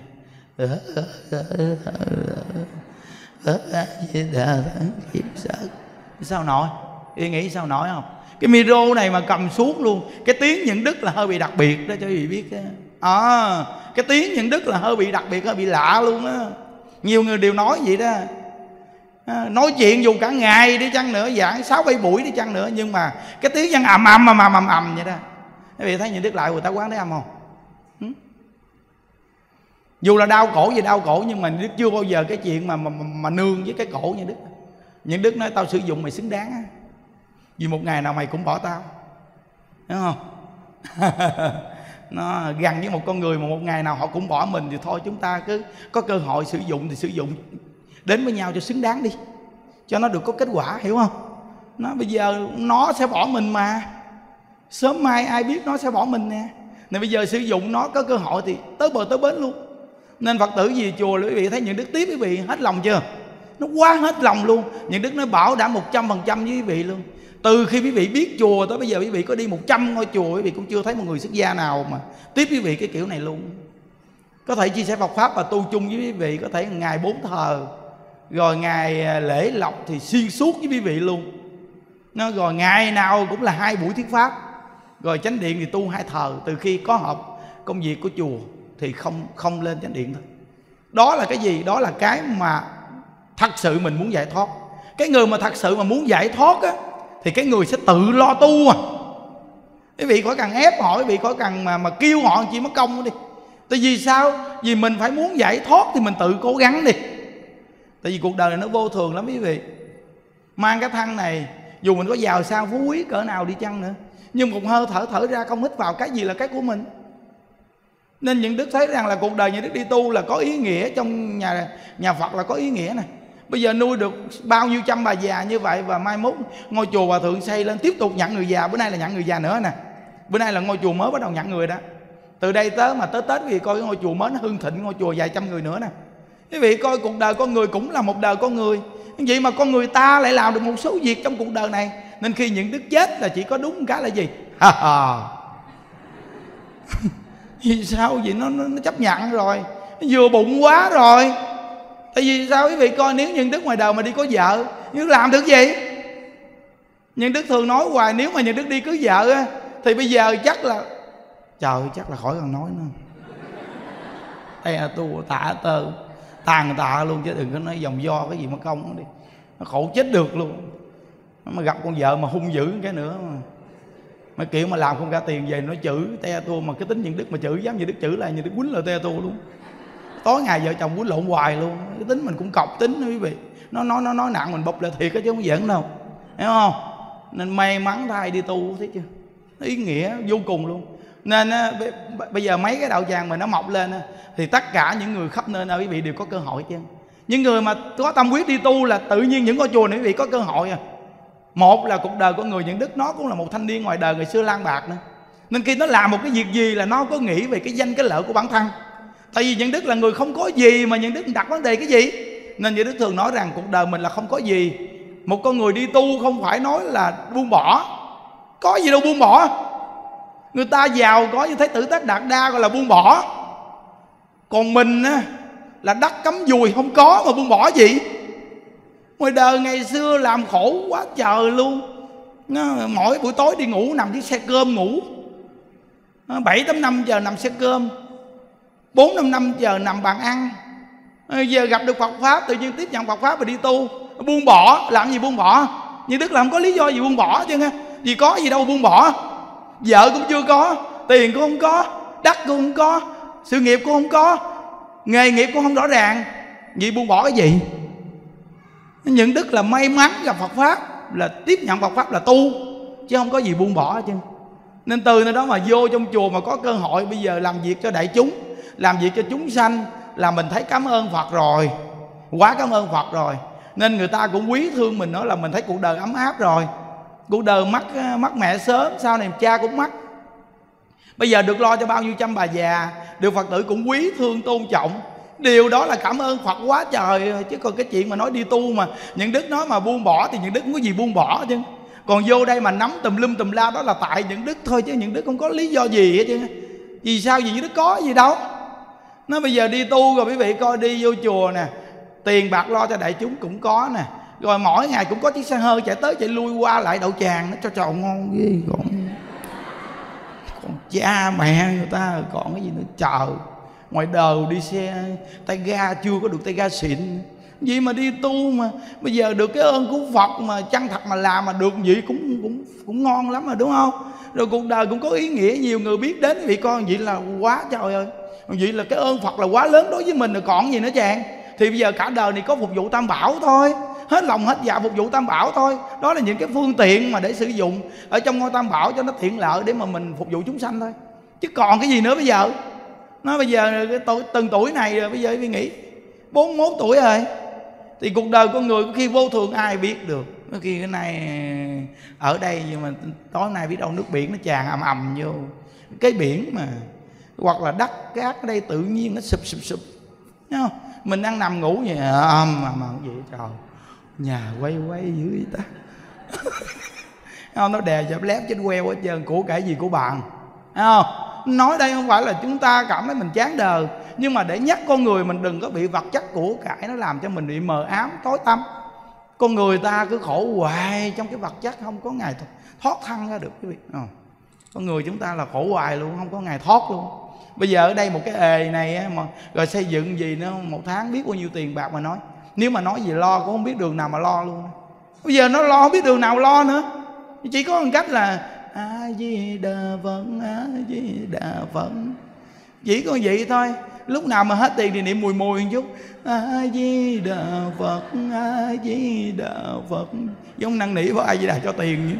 Sao nổi? Ý nghĩ sao nổi không? Cái micro này mà cầm xuống luôn cái tiếng những đức là hơi bị đặc biệt đó cho quý vị biết à, cái tiếng những đức là hơi bị đặc biệt hơi bị lạ luôn á. Nhiều người đều nói vậy đó à, nói chuyện dù cả ngày đi chăng nữa giảng sáu bảy buổi đi chăng nữa nhưng mà cái tiếng dân ầm ầm ầm ầm ầm ầm vậy đó. Quý vị thấy những đức lại người ta quán thấy âm không ừ? dù là đau cổ gì đau cổ nhưng mà đức chưa bao giờ cái chuyện mà mà, mà, mà nương với cái cổ như đức những đức nói tao sử dụng mày xứng đáng á. Vì một ngày nào mày cũng bỏ tao. Đúng không? Nó gần với một con người mà một ngày nào họ cũng bỏ mình thì thôi chúng ta cứ có cơ hội sử dụng thì sử dụng đến với nhau cho xứng đáng đi. Cho nó được có kết quả, hiểu không? Nó bây giờ nó sẽ bỏ mình mà. Sớm mai ai biết nó sẽ bỏ mình nè. Nên bây giờ sử dụng nó có cơ hội thì tới bờ tới bến luôn. Nên phật tử gì? Chùa quý vị thấy những đức tiếp quý vị, hết lòng chưa? Nó quá hết lòng luôn. Những đức nó bảo đảm một trăm phần trăm với quý vị luôn. Từ khi quý vị biết chùa tới bây giờ quý vị có đi 100 ngôi chùa, quý vị cũng chưa thấy một người xuất gia nào mà tiếp quý vị cái kiểu này luôn. Có thể chia sẻ Phật pháp và tu chung với quý vị, có thể ngày bốn thờ rồi ngày à, lễ lộc thì xuyên suốt với quý vị luôn. Nó rồi ngày nào cũng là hai buổi thuyết pháp. Rồi chánh điện thì tu hai thờ, từ khi có họp công việc của chùa thì không không lên chánh điện thôi. Đó là cái gì? Đó là cái mà thật sự mình muốn giải thoát. Cái người mà thật sự mà muốn giải thoát á, thì cái người sẽ tự lo tu à quý vị khỏi cần ép họ, quý vị khỏi cần mà mà kêu họ chỉ mất công đi. Tại vì sao? Vì mình phải muốn giải thoát thì mình tự cố gắng đi tại vì cuộc đời này nó vô thường lắm quý vị. Mang cái thân này, dù mình có giàu sang phú quý cỡ nào đi chăng nữa. Nhưng một hơi thở thở ra không hít vào cái gì là cái của mình. Nên những đức thấy rằng là cuộc đời những đức đi tu là có ý nghĩa trong nhà nhà phật là có ý nghĩa này bây giờ nuôi được bao nhiêu trăm bà già như vậy và mai mốt ngôi chùa bà thượng xây lên tiếp tục nhận người già. Bữa nay là nhận người già nữa nè. Bữa nay là ngôi chùa mới bắt đầu nhận người đó. Từ đây tới mà tới tết quý coi cái ngôi chùa mới nó hưng thịnh, ngôi chùa vài trăm người nữa nè quý vị coi cuộc đời con người cũng là một đời con người. Vậy mà con người ta lại làm được một số việc trong cuộc đời này. Nên khi những đức chết là chỉ có đúng cái là gì? Ha ha. Vì sao? Vậy nó, nó, nó chấp nhận rồi. Nó vừa bụng quá rồi. Tại vì sao quý vị coi nếu nhân đức ngoài đời mà đi có vợ nhưng làm được gì? Nhân đức thường nói hoài nếu mà nhân đức đi cưới vợ á thì bây giờ chắc là trời chắc là khỏi cần nói nữa. Đây là tu tạ tờ tàn tạ luôn, chứ đừng có nói dòng do cái gì mà công đi. Nó khổ chết được luôn. Mà gặp con vợ mà hung dữ cái nữa mà. Mà kiểu mà làm không ra tiền về nó chửi te tua mà cái tính những đức mà chửi dám như đức chửi là như đức quýnh là te tua luôn. Tối ngày vợ chồng quýnh lộn hoài luôn. Cái tính mình cũng cọc tính đó quý vị. Nó nói nó nói nặng mình bục là thiệt chứ không giỡn đâu. Hiểu không? Nên may mắn thay đi tu, thấy chưa? Ý nghĩa vô cùng luôn nên bây giờ mấy cái đạo tràng mà nó mọc lên thì tất cả những người khắp nơi quý vị đều có cơ hội chứ. Những người mà có tâm quyết đi tu là tự nhiên những ngôi chùa này quý vị có cơ hội à. Một là cuộc đời của người những đức, nó cũng là một thanh niên ngoài đời ngày xưa lan bạc nữa. Nên khi nó làm một cái việc gì là nó có nghĩ về cái danh, cái lợi của bản thân. Tại vì những đức là người không có gì mà những đức đặt vấn đề cái gì. Nên những đức thường nói rằng cuộc đời mình là không có gì. Một con người đi tu không phải nói là buông bỏ. Có gì đâu buông bỏ người ta giàu có như thấy tử tác đạt đa gọi là buông bỏ. Còn mình á là đất cấm dùi không có mà buông bỏ gì. Ngoài đời ngày xưa làm khổ quá trời luôn. Nó, mỗi buổi tối đi ngủ nằm chiếc xe cơm ngủ. Bảy tám năm giờ nằm xe cơm bốn năm năm giờ nằm bàn ăn. Giờ gặp được Phật pháp tự nhiên tiếp nhận Phật pháp và đi tu. Buông bỏ làm gì buông bỏ? Nhưng Đức làm có lý do gì buông bỏ chứ nghe. Vì có gì đâu buông bỏ vợ cũng chưa có, tiền cũng không có, đất cũng không có, sự nghiệp cũng không có, nghề nghiệp cũng không rõ ràng. Vì buông bỏ cái gì? Những đức là may mắn gặp phật pháp, là tiếp nhận phật pháp là tu, chứ không có gì buông bỏ chứ nên từ nơi đó mà vô trong chùa mà có cơ hội, bây giờ làm việc cho đại chúng, làm việc cho chúng sanh, là mình thấy cảm ơn phật rồi, quá cảm ơn phật rồi. Nên người ta cũng quý thương mình nói là mình thấy cuộc đời ấm áp rồi cuộc đời mất ờ, mất mẹ sớm, sau này cha cũng mất bây giờ được lo cho bao nhiêu trăm bà già, được phật tử cũng quý, thương, tôn trọng. Điều đó là cảm ơn phật quá trời, chứ còn cái chuyện mà nói đi tu mà những đức nói mà buông bỏ thì những đức không có gì buông bỏ chứ. Còn vô đây mà nắm tùm lum tùm la đó là tại những đức thôi chứ những đức không có lý do gì hết chứ. Vì sao gì những đức có gì đâu. Nó bây giờ đi tu rồi quý vị coi, đi vô chùa nè, tiền bạc lo cho đại chúng cũng có nè rồi mỗi ngày cũng có chiếc xe hơi chạy tới chạy lui qua lại đậu tràng nó cho trò ngon ghê. Còn còn cha mẹ người ta, còn cái gì nữa? Chờ ngoài đời đi xe, tay ga chưa có được tay ga xịn. Gì mà đi tu mà. Bây giờ được cái ơn của Phật mà, chăng thật mà làm mà được gì cũng cũng cũng ngon lắm rồi đúng không? Rồi cuộc đời cũng có ý nghĩa, nhiều người biết đến vị con. Vậy là quá trời ơi. Vậy là cái ơn Phật là quá lớn đối với mình. Rồi còn gì nữa chàng? Thì bây giờ cả đời này có phục vụ tam bảo thôi hết lòng hết dạ phục vụ tam bảo thôi. Đó là những cái phương tiện mà để sử dụng ở trong ngôi tam bảo cho nó tiện lợi để mà mình phục vụ chúng sanh thôi. Chứ còn cái gì nữa bây giờ? Nó bây giờ cái tuổi, từng tuổi này rồi bây giờ mới nghĩ 41 tuổi rồi. Thì cuộc đời con người có khi vô thường ai biết được. Có khi cái này ở đây nhưng mà tối nay biết đâu nước biển nó tràn ầm ầm vô. Cái biển mà hoặc là đất cát ở đây tự nhiên nó sụp sụp sụp. Thấy không? mình đang nằm ngủ vậy ầm mà mà vậy trời nhà quay quay dưới ta. Không, nó đè chập lép trên queo hết trơn, của cái gì của bạn? Không? Nói đây không phải là chúng ta cảm thấy mình chán đời, nhưng mà để nhắc con người mình đừng có bị vật chất của cải nó làm cho mình bị mờ ám, tối tăm. Con người ta cứ khổ hoài trong cái vật chất, không có ngày thoát thân ra được, quý vị. À. con người chúng ta là khổ hoài luôn, không có ngày thoát luôn. Bây giờ ở đây một cái ề này mà rồi xây dựng gì nữa một tháng biết bao nhiêu tiền bạc mà nói nếu mà nói gì lo cũng không biết đường nào mà lo luôn. Bây giờ nó lo không biết đường nào lo nữa. Chỉ có một cách là a di đà phật a di đà phật. Chỉ có vậy thôi. Lúc nào mà hết tiền thì niệm mùi mùi một chút. A di đà phật a di đà phật. Giống năn nỉ với a di đà cho tiền vậy.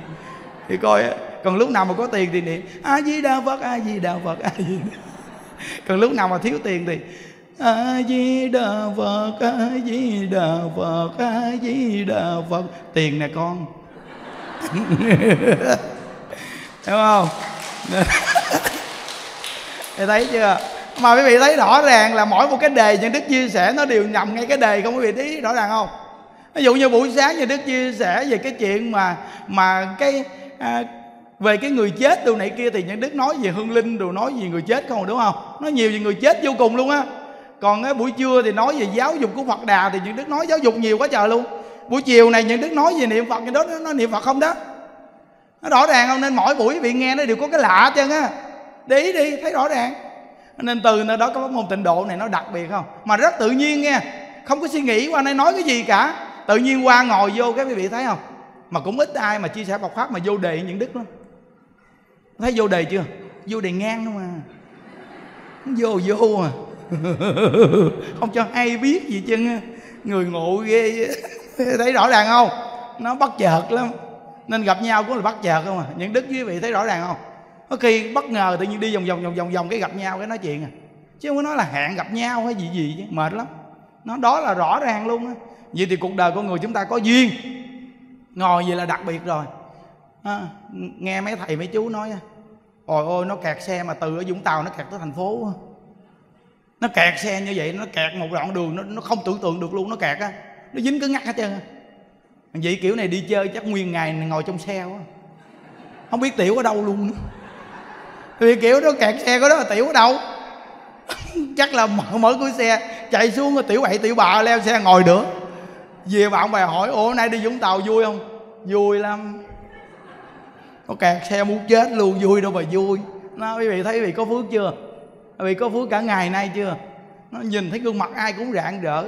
thì coi, còn lúc nào mà có tiền thì niệm a di đà phật a di đà phật. A di đà còn lúc nào mà thiếu tiền thì a di đà phật a di đà phật a di đà phật. Tiền nè con. Hiểu không? Thì thấy chưa? Mà quý vị thấy rõ ràng là mỗi một cái đề những đức chia sẻ nó đều nhằm ngay cái đề không? Quý vị thấy rõ ràng không? Ví dụ như buổi sáng như đức chia sẻ về cái chuyện mà mà cái à, về cái người chết đồ này kia thì những đức nói về hương linh đồ nói về người chết không? Đúng không? Nói nhiều về người chết vô cùng luôn á còn cái buổi trưa thì nói về giáo dục của phật đà thì những đức nói giáo dục nhiều quá trời luôn. Buổi chiều này những đức nói về niệm phật thì đó nó niệm phật không đó. Nó rõ ràng không? Nên mỗi buổi bị nghe nó đều có cái lạ chân á. Để ý đi, thấy rõ ràng. Nên từ nơi đó có pháp môn tịnh độ này nó đặc biệt không? Mà rất tự nhiên nghe, không có suy nghĩ qua nay nói cái gì cả. Tự nhiên qua ngồi vô cái quý vị thấy không? Mà cũng ít ai mà chia sẻ bọc pháp mà vô đề những đức lắm. Thấy vô đề chưa? Vô đề ngang không à? Vô vô à. không cho ai biết gì chứ người ngộ ghê thấy rõ ràng không? Nó bất chợt lắm. Nên gặp nhau cũng là bất chợt không à. Những đức quý vị thấy rõ ràng không? Có khi bất ngờ tự nhiên đi vòng vòng vòng vòng vòng cái gặp nhau cái nói chuyện à. Chứ không có nói là hẹn gặp nhau hay gì gì chứ. Mệt lắm. Nó đó là rõ ràng luôn á. Vậy thì cuộc đời con người chúng ta có duyên. Ngồi vậy là đặc biệt rồi. À, nghe mấy thầy mấy chú nói ôi ôi nó kẹt xe mà từ ở vũng tàu nó kẹt tới thành phố nó kẹt xe như vậy nó kẹt một đoạn đường nó, nó không tưởng tượng được luôn nó kẹt á. Nó dính cứ ngắt hết trơn vậy kiểu này đi chơi chắc nguyên ngày ngồi trong xe quá. Không biết tiểu ở đâu luôn nữa. Vì kiểu đó kẹt xe có đó là tiểu ở đâu? Chắc là mở, mở cửa xe chạy xuống rồi tiểu bậy tiểu bạ leo xe ngồi nữa. Về bạn bè hỏi ủa nay đi vũng tàu vui không? Vui lắm. Nó kẹt xe muốn chết luôn vui đâu mà vui. Nó quý vị thấy quý vị có phước chưa? Vì có phước cả ngày nay chưa? Nó nhìn thấy gương mặt ai cũng rạng rỡ.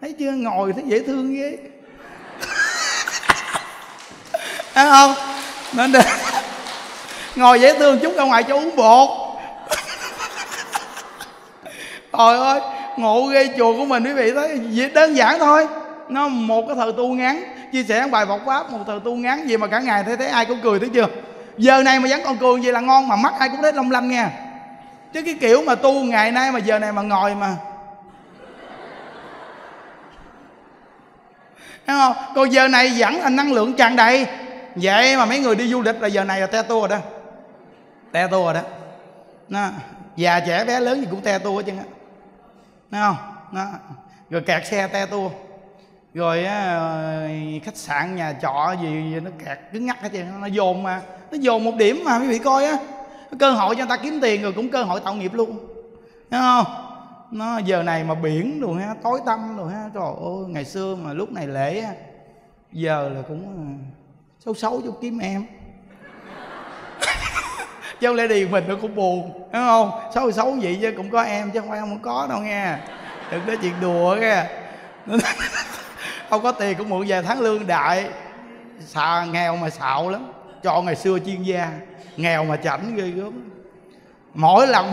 Thấy chưa? Ngồi thấy dễ thương ghê. Thấy không? Nên để... ngồi dễ thương chút ra ngoài cho uống bột. Trời ơi, ngộ ghê chùa của mình quý vị thấy. Đơn giản thôi. Nó một cái thời tu ngắn. Chia sẻ bài Phật pháp, một thời tu ngắn. Gì mà cả ngày thấy thấy ai cũng cười, thấy chưa? Giờ này mà vẫn còn cười vậy là ngon, mà mắt ai cũng thấy long lanh nha chứ cái kiểu mà tu ngày nay mà giờ này mà ngồi mà. Thấy không? Còn giờ này vẫn là năng lượng tràn đầy. Vậy mà mấy người đi du lịch là giờ này là te tua rồi đó. Te tua rồi đó. Nó, già trẻ bé lớn gì cũng te tua hết trơn á. Thấy không? Đó. rồi kẹt xe te tua. Rồi khách sạn nhà trọ gì nó kẹt cứng ngắt hết trơn nó dồn mà. Nó dồn một điểm mà quý vị coi á cơ hội cho người ta kiếm tiền rồi cũng cơ hội tạo nghiệp luôn. Thấy không? Nó giờ này mà biển rồi ha, tối tăm rồi ha. Trời ơi, ngày xưa mà lúc này lễ giờ là cũng à, xấu xấu chút kiếm em. Chứ không lẽ đi mình nó cũng buồn đúng không? Xấu xấu vậy chứ cũng có em chứ không phải không có đâu nghe. Đừng nói chuyện đùa nghe. Không có tiền cũng mượn vài tháng lương đại. Xà, nghèo mà xạo lắm. Cho ngày xưa chuyên gia nghèo mà chảnh ghê gớm. Mỗi lần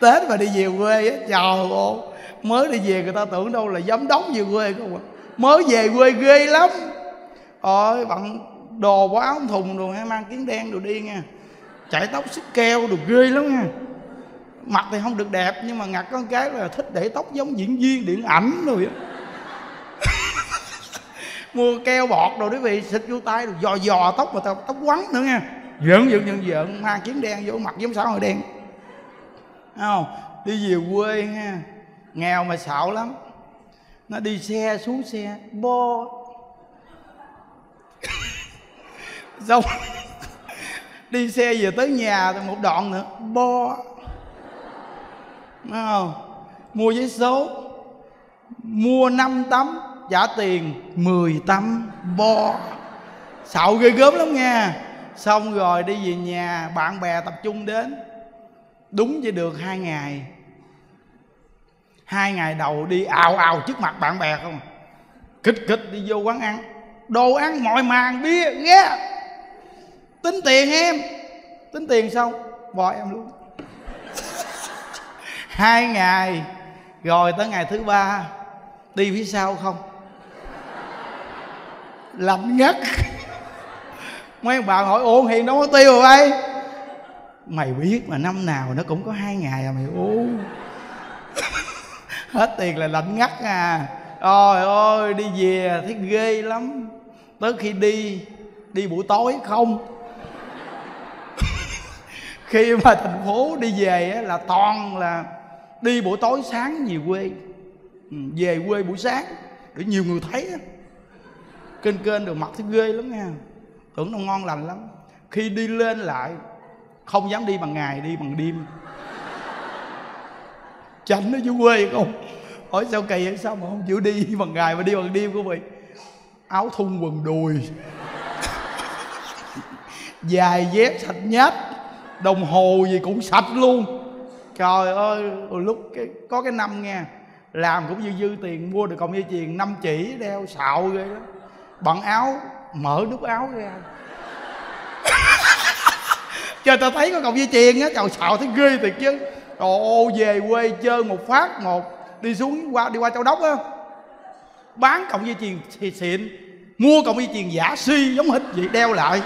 tết mà đi về quê á trời ơi mới đi về người ta tưởng đâu là giám đốc về quê không à. Mới về quê ghê lắm. Ôi bạn đồ quá áo thùng rồi mang kiến đen đồ đi nha. Chải tóc xích keo đồ ghê lắm nha. Mặt thì không được đẹp, nhưng mà ngặt con cái là thích để tóc giống diễn viên, điện ảnh rồi á mua keo bọt đồ quý vị xịt vô tay rồi dò dò tóc mà tóc quắn nữa nha. Giỡn giỡn giỡn giỡn. Mang kiến đen vô mặt giống sao người đen. Thấy không? Đi về quê ha. Nghèo mà xạo lắm. Nó đi xe xuống xe bo xong. Đi xe về tới nhà một đoạn nữa bo Thấy không? Mua giấy số mua năm tấm trả tiền 10 tấm bo. Xạo ghê gớm lắm nha. Xong rồi đi về nhà, bạn bè tập trung đến. Đúng chỉ được hai ngày. Hai ngày đầu đi ào ào trước mặt bạn bè không? Kích kích đi vô quán ăn. Đồ ăn mọi màn bia, ghé. Tính tiền em? Tính tiền xong bỏ em luôn. Hai ngày. Rồi tới ngày thứ ba, đi phía sau không? Lạnh ngắt mấy bạn bà hỏi uống hiền đâu có tiêu rồi bay mày biết mà năm nào nó cũng có hai ngày à mày uống hết tiền là lạnh ngắt à. Ôi ôi đi về thấy ghê lắm. Tới khi đi đi buổi tối không? Khi mà thành phố đi về á, là toàn là đi buổi tối sáng về quê. Ừ, về quê buổi sáng. Để nhiều người thấy á kênh kênh được mặc thấy ghê lắm nha. Tưởng nó ngon lành lắm. Khi đi lên lại không dám đi bằng ngày đi bằng đêm. Tránh nó dưới quê không? Hỏi sao kỳ vậy? Sao mà không chịu đi bằng ngày mà đi bằng đêm quý vị áo thun quần đùi. Dài dép sạch nhát. Đồng hồ gì cũng sạch luôn. Trời ơi lúc cái, có cái năm nghe làm cũng dư dư tiền mua được cộng dây chuyền năm chỉ đeo xạo ghê đó bận áo mở nút áo ra. Cho tao thấy có cậu dây chuyền á trời xạo thấy ghê thiệt chứ. Ô về quê chơi một phát một đi xuống qua đi qua châu đốc á. Bán cọng dây chuyền thì xịn mua cọng dây chuyền giả si giống hít vậy đeo lại.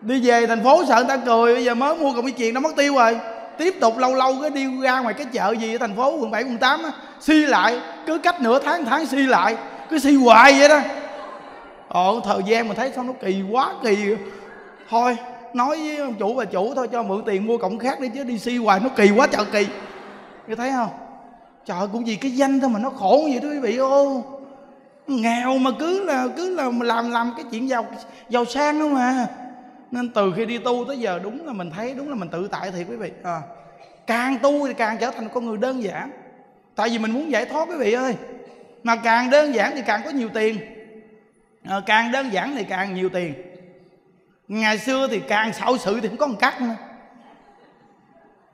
Đi về thành phố sợ người ta cười bây giờ mới mua cọng dây chuyền nó mất tiêu rồi. Tiếp tục lâu lâu cái đi ra ngoài cái chợ gì ở thành phố quận 7, quận 8 á si lại cứ cách nửa tháng tháng si lại cứ si hoài vậy đó. Ờ, Ồ thời gian mà thấy sao nó kỳ quá kỳ. Thôi nói với ông chủ bà chủ thôi cho mượn tiền mua cổng khác đi chứ đi si hoài nó kỳ quá trời kỳ. Nghe thấy không? Trời cũng vì cái danh thôi mà nó khổ vậy đó quý vị ô. Nghèo mà cứ là cứ là làm làm cái chuyện giàu giàu sang đó mà. Nên từ khi đi tu tới giờ đúng là mình thấy đúng là mình tự tại thiệt quý vị. À, càng tu thì càng trở thành con người đơn giản. Tại vì mình muốn giải thoát quý vị ơi mà càng đơn giản thì càng có nhiều tiền. À, càng đơn giản thì càng nhiều tiền. Ngày xưa thì càng xạo sự thì không có một cắt nữa.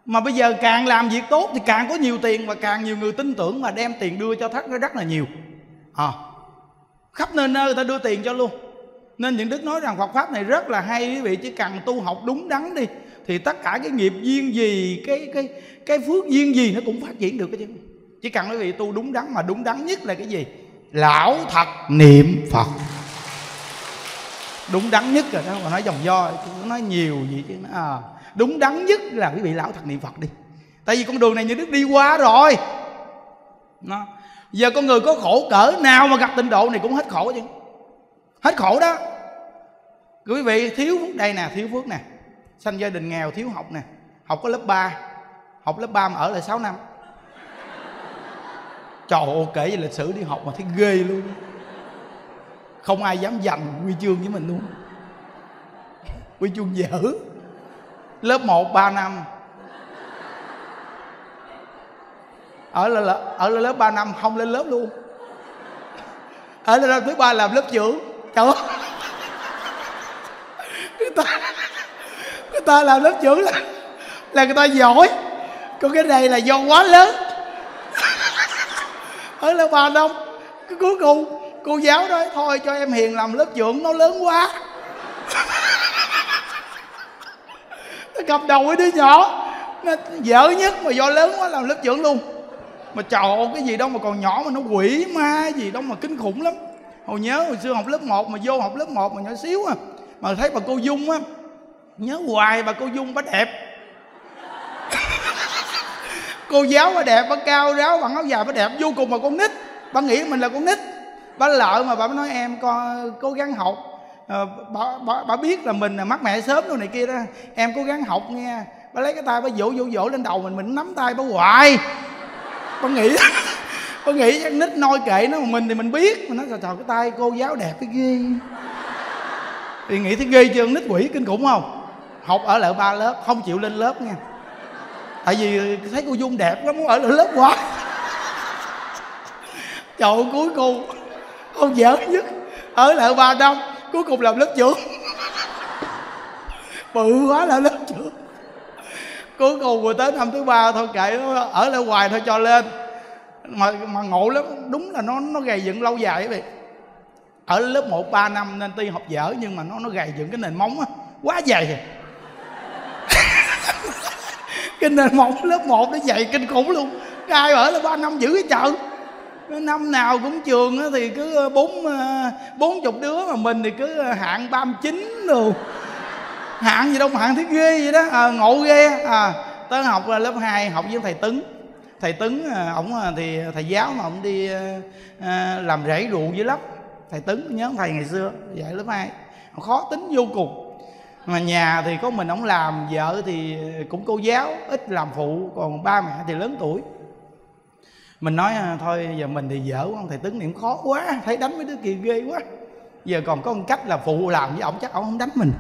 Mà bây giờ càng làm việc tốt thì càng có nhiều tiền và càng nhiều người tin tưởng mà đem tiền đưa cho thất nó rất là nhiều. À, khắp nơi nơi người ta đưa tiền cho luôn. Nên những đức nói rằng Phật pháp này rất là hay quý vị chỉ cần tu học đúng đắn đi thì tất cả cái nghiệp duyên gì cái cái cái phước duyên gì nó cũng phát triển được cái chứ chỉ cần quý vị tu đúng đắn mà đúng đắn nhất là cái gì? Lão thật niệm phật. Đúng đắn nhất rồi đó mà nói dòng do cũng nói nhiều gì chứ à, đúng đắn nhất là quý vị lão thật niệm phật đi. Tại vì con đường này như đức đi qua rồi. Nó giờ con người có khổ cỡ nào mà gặp tịnh độ này cũng hết khổ chứ. Hết khổ đó. Quý vị thiếu phước đây nè thiếu phước nè. Sanh gia đình nghèo thiếu học nè. Học có lớp 3 học lớp 3 mà ở lại 6 năm trời ơi, kể về lịch sử đi, học mà thấy ghê luôn. Không ai dám giành huy chương với mình luôn. Huy chương dở lớp 1 3 năm. Ở là ở là lớp 3 năm, không lên lớp luôn. Ở lên lớp thứ ba làm lớp trưởng. Trời ơi. Người ta người ta làm lớp trưởng là là người ta giỏi. Còn cái này là do quá lớn ở lớp ba đông, cái cuối cùng cô giáo đó thôi cho em hiền làm lớp trưởng nó lớn quá. Nó cầm đầu với đứa nhỏ nó dở nhất mà do lớn quá làm lớp trưởng luôn. Mà trời ơi cái gì đâu mà còn nhỏ mà nó quỷ ma gì đâu mà kinh khủng lắm. Hồi nhớ hồi xưa học lớp 1 mà vô học lớp 1 mà nhỏ xíu à. Mà thấy bà cô dung á nhớ hoài bà cô dung bà đẹp cô giáo bà đẹp bà cao ráo bằng áo dài bà đẹp vô cùng mà con nít. Bà nghĩ mình là con nít. Bà lợi mà bà mới nói em con cố gắng học. À, bà, bà, bà biết là mình là mắc mẹ sớm rồi này kia đó. Em cố gắng học nghe. Bà lấy cái tay bà vỗ vỗ vỗ lên đầu mình mình nắm tay bà hoài. Bà nghĩ bà nghĩ chắc nít noi kệ nó mà mình thì mình biết. Mình nói trời trời cái tay cô giáo đẹp cái ghê. Thì nghĩ thấy ghê chưa? Nít quỷ kinh khủng không? Học ở lại ba lớp không chịu lên lớp nha tại vì thấy cô dung đẹp lắm, muốn ở lại lớp quá. Trời cuối cùng không dở nhất, ở lại ba năm, cuối cùng làm lớp trưởng. Bự quá là lớp trưởng. Cuối cùng rồi tới năm thứ ba thôi, kệ ở lại hoài thôi cho lên. Mà mà ngộ lắm, đúng là nó nó gầy dựng lâu dài vậy ở lớp 1 3 năm nên tuy học dở nhưng mà nó nó gầy dựng cái nền móng á, quá dày cái nền móng lớp 1 nó dày kinh khủng luôn. Cái ở là ba năm giữ cái chợ. Năm nào cũng trường thì cứ ờ, bốn ờ, bốn chục đứa mà mình thì cứ ờ, hạng ba chín luôn hạng gì đâu mà hạng thấy ghê vậy đó. À, ngộ ghê à tới học lớp 2 học với thầy tấn. Thầy tấn ổng thì thầy giáo mà ổng đi à, làm rẫy rượu dữ lắm. Thầy tấn nhớ thầy ngày xưa dạy lớp 2 khó tính vô cùng mà nhà thì có mình ông làm, vợ thì cũng cô giáo, ít làm phụ, còn ba mẹ thì lớn tuổi. Mình nói à, thôi, giờ mình thì dở quá thầy tướng niệm khó quá, thấy đánh mấy đứa kia ghê quá. Giờ còn có một cách là phụ làm với ổng, chắc ổng không đánh mình.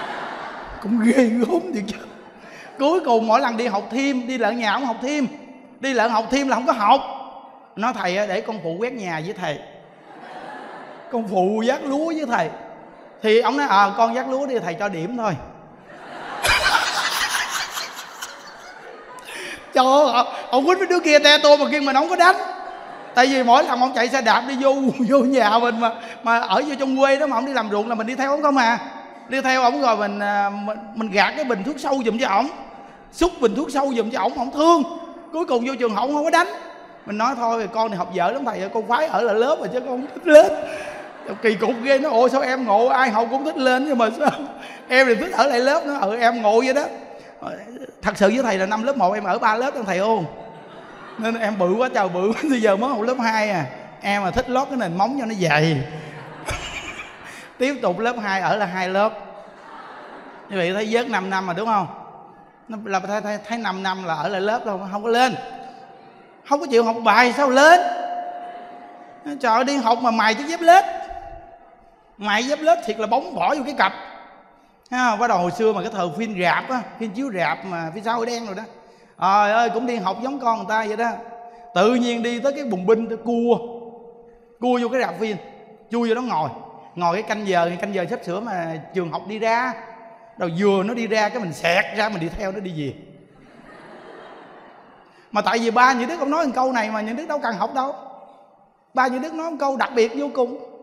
Cũng ghê gớm thiệt chứ. Cuối cùng mỗi lần đi học thêm, đi lợn nhà ổng học thêm, đi lợn học thêm là không có học. Nói, thầy để con phụ quét nhà với thầy. Con phụ vác lúa với thầy thì ông nói à con dắt lúa đi thầy cho điểm thôi. Trời ơi ông quýnh với đứa kia te tô mà kia mình không có đánh. Tại vì mỗi lần ông chạy xe đạp đi vô vô nhà mình mà mà ở vô trong quê đó mà ông đi làm ruộng là mình đi theo ông không à. Đi theo ông rồi mình à, mình, mình gạt cái bình thuốc sâu giùm cho ổng xúc bình thuốc sâu giùm cho ổng ổng thương. Cuối cùng vô trường học không có đánh. Mình nói thôi con này học dở lắm thầy con phái ở là lớp rồi chứ con không thích lớp kỳ cục ghê nó ôi sao em ngộ ai học cũng thích lên nhưng mà sao? Em thì thích ở lại lớp nó ừ em ngộ vậy đó. Thật sự với thầy là năm lớp 1 em ở ba lớp đó thầy ô nên em bự quá trời bự bây giờ mới học lớp 2 à. Em mà thích lót cái nền móng cho nó dày. Tiếp tục lớp 2 ở là hai lớp. Như vậy thấy vớt 5 năm mà đúng không? Nó là thấy, thấy, thấy 5 năm là ở lại lớp đâu không có lên. Không có chịu học bài sao lên? Trời ơi đi học mà mày chứ dép lết mày dép lết thiệt là bóng bỏ vô cái cặp. Ha bắt đầu hồi xưa mà cái thời phim rạp á, phim chiếu rạp mà phía sau đen rồi đó. Trời ơi, cũng đi học giống con người ta vậy đó. Tự nhiên đi tới cái bùng binh cua. Cua vô cái rạp phim, chui vô đó ngồi. Ngồi cái canh giờ canh giờ sắp sửa mà trường học đi ra. Đầu vừa nó đi ra, cái mình xẹt ra, mình đi theo nó đi về. Mà tại vì ba những đứa không nói một câu này mà những đứa đâu cần học đâu. Ba những đứa nói một câu đặc biệt vô cùng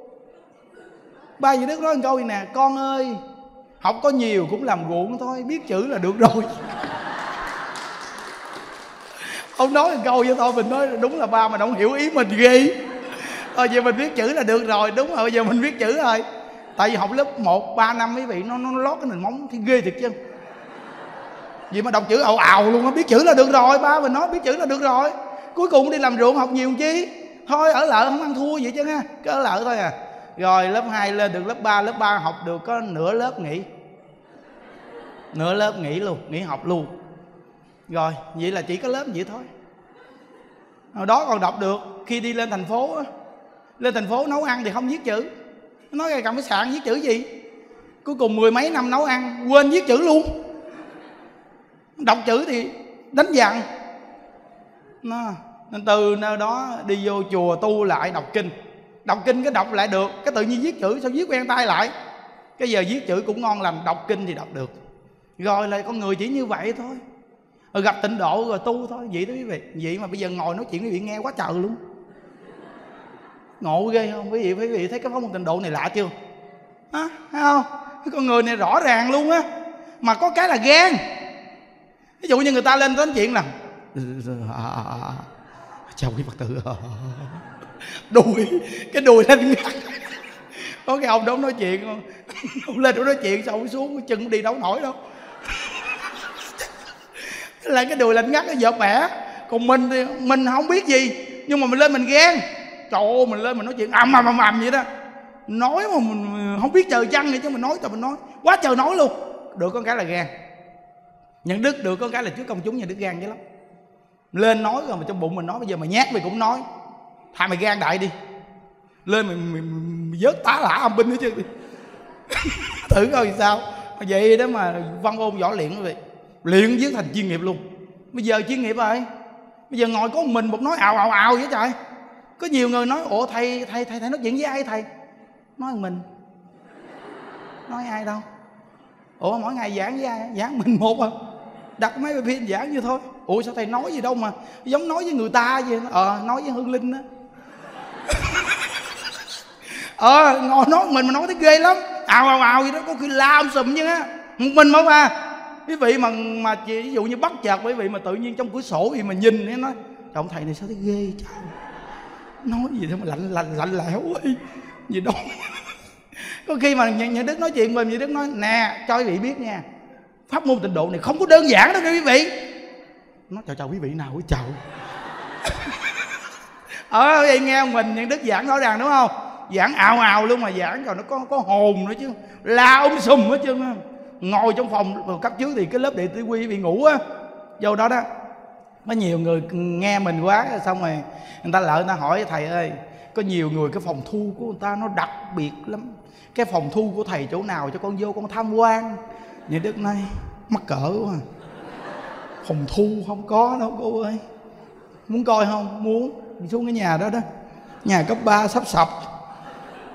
ba vị đức nói một câu gì nè? Con ơi học có nhiều cũng làm ruộng thôi biết chữ là được rồi. Ông nói một câu với thôi mình nói đúng là ba mà không hiểu ý mình ghê. Thôi giờ mình biết chữ là được rồi đúng rồi bây giờ mình biết chữ rồi. Tại vì học lớp 1, 3 năm quý vị nó nó lót cái nền móng thì ghê thiệt chứ. Vì mà đọc chữ ào ào luôn á biết chữ là được rồi ba mình nói biết chữ là được rồi. Cuối cùng đi làm ruộng học nhiều chi? Thôi ở lợ không ăn thua vậy chứ ha cứ ở lợ thôi à rồi lớp 2 lên được lớp 3 lớp 3 học được có nửa lớp nghỉ. Nửa lớp nghỉ luôn, nghỉ học luôn. Rồi, vậy là chỉ có lớp vậy thôi. Hồi đó còn đọc được, khi đi lên thành phố á. Lên thành phố nấu ăn thì không viết chữ. Nói ra cầm cái sạn viết chữ gì? Cuối cùng mười mấy năm nấu ăn, quên viết chữ luôn. Đọc chữ thì đánh dặn nó, nên từ nơi đó đi vô chùa tu lại đọc kinh đọc kinh cái đọc lại được, cái tự nhiên viết chữ, sao viết quen tay lại? Cái giờ viết chữ cũng ngon lành, đọc kinh thì đọc được. Rồi là con người chỉ như vậy thôi. Rồi gặp tịnh độ rồi tu thôi, vậy đó quý vị. Vậy mà bây giờ ngồi nói chuyện quý vị nghe quá trời luôn. Ngộ ghê không? Quý vị quý vị thấy cái pháp môn tịnh độ này lạ chưa? Hả? Thấy không? Cái con người này rõ ràng luôn á. Mà có cái là ghen. Ví dụ như người ta lên nói chuyện là chào quý phật tử. đùi cái đùi lên ngắt. Có cái ông đó nói chuyện ông lên đó nói chuyện xong xuống chân đi đâu nổi đâu. Là cái đùi lên ngắt, cái vợt mẹ. Còn mình thì mình không biết gì, nhưng mà mình lên mình ghen. Trời ơi, mình lên mình nói chuyện ầm ầm ầm ầm vậy đó. Nói mà mình không biết trời chăng nữa chứ, mình nói tao mình nói. Quá trời nói luôn. Được con cái là ghen. Nhận đức được con cái là trước công chúng nhà đức gan dữ lắm. Lên nói rồi mà trong bụng mình nói, bây giờ mà nhát mày cũng nói thà mày gan đại đi. Lên mày, mày, mày vớt tá lả âm binh nữa chứ. Thử coi sao. Vậy đó mà văn ôn võ luyện quý vị. Luyện viết thành chuyên nghiệp luôn. Bây giờ chuyên nghiệp rồi. Bây giờ ngồi có một mình một nói ào ào ào vậy trời. Có nhiều người nói ủa thầy thầy thầy thầy nói chuyện với ai thầy? Nói mình. Nói ai đâu. Ủa mỗi ngày giảng với ai? Giảng mình một à. Đặt máy bay phim giảng như thôi. Ủa sao thầy nói gì đâu mà giống nói với người ta vậy? Ờ à, nói với hương linh đó ờ ngồi nói mình mà nói thấy ghê lắm. Ào ào ào gì đó có khi la sùm chứ á một mình mà à. Quý vị mà mà chỉ, ví dụ như bắt chợt quý vị mà tự nhiên trong cửa sổ thì mà nhìn nó nói ông thầy này sao thấy ghê trời. Nói gì thế mà lạnh lạnh lạnh lẽo ấy gì đâu có khi mà nhà, đức nói chuyện mình nhà đức nói nè cho quý vị biết nha pháp môn tịnh độ này không có đơn giản đâu nha quý vị. Nó chào chào quý vị nào quý chào ở đây nghe mình những đức giảng rõ ràng đúng không? Giảng ào ào luôn mà giảng, rồi nó có có hồn nữa chứ. La ôm sùm hết chứ ngồi trong phòng cấp trước thì cái lớp đệ tử quy bị ngủ á. Vô đó đó. Có nhiều người nghe mình quá, xong rồi người ta lợi người ta hỏi, thầy ơi, có nhiều người cái phòng thu của người ta nó đặc biệt lắm. Cái phòng thu của thầy chỗ nào cho con vô con tham quan? Như đức nay mắc cỡ quá à. phòng thu không có đâu cô ơi. Muốn coi không? Muốn. Xuống cái nhà đó đó. Nhà cấp 3 sắp sập.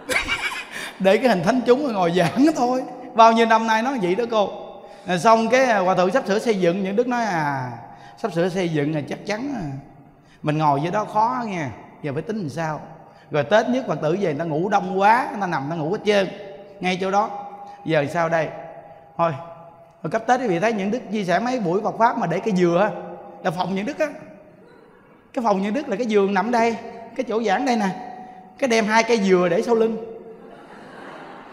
để cái hình thánh chúng ngồi giảng thôi. Bao nhiêu năm nay nó vậy đó cô. Xong cái à, hòa thượng sắp sửa xây dựng, những đức nói à sắp sửa xây dựng là chắc chắn à. mình ngồi dưới đó khó nha giờ phải tính làm sao? Rồi tết nhất phật tử về, người ta ngủ đông quá, người ta nằm, người ta ngủ hết trơn. Ngay chỗ đó. Giờ sao đây? Thôi, rồi cấp tết quý vị thấy những đức chia sẻ mấy buổi Phật pháp mà để cái dừa là phòng những đức á. Cái phòng những đức là cái giường nằm đây, cái chỗ giảng đây nè cái đem hai cây dừa để sau lưng.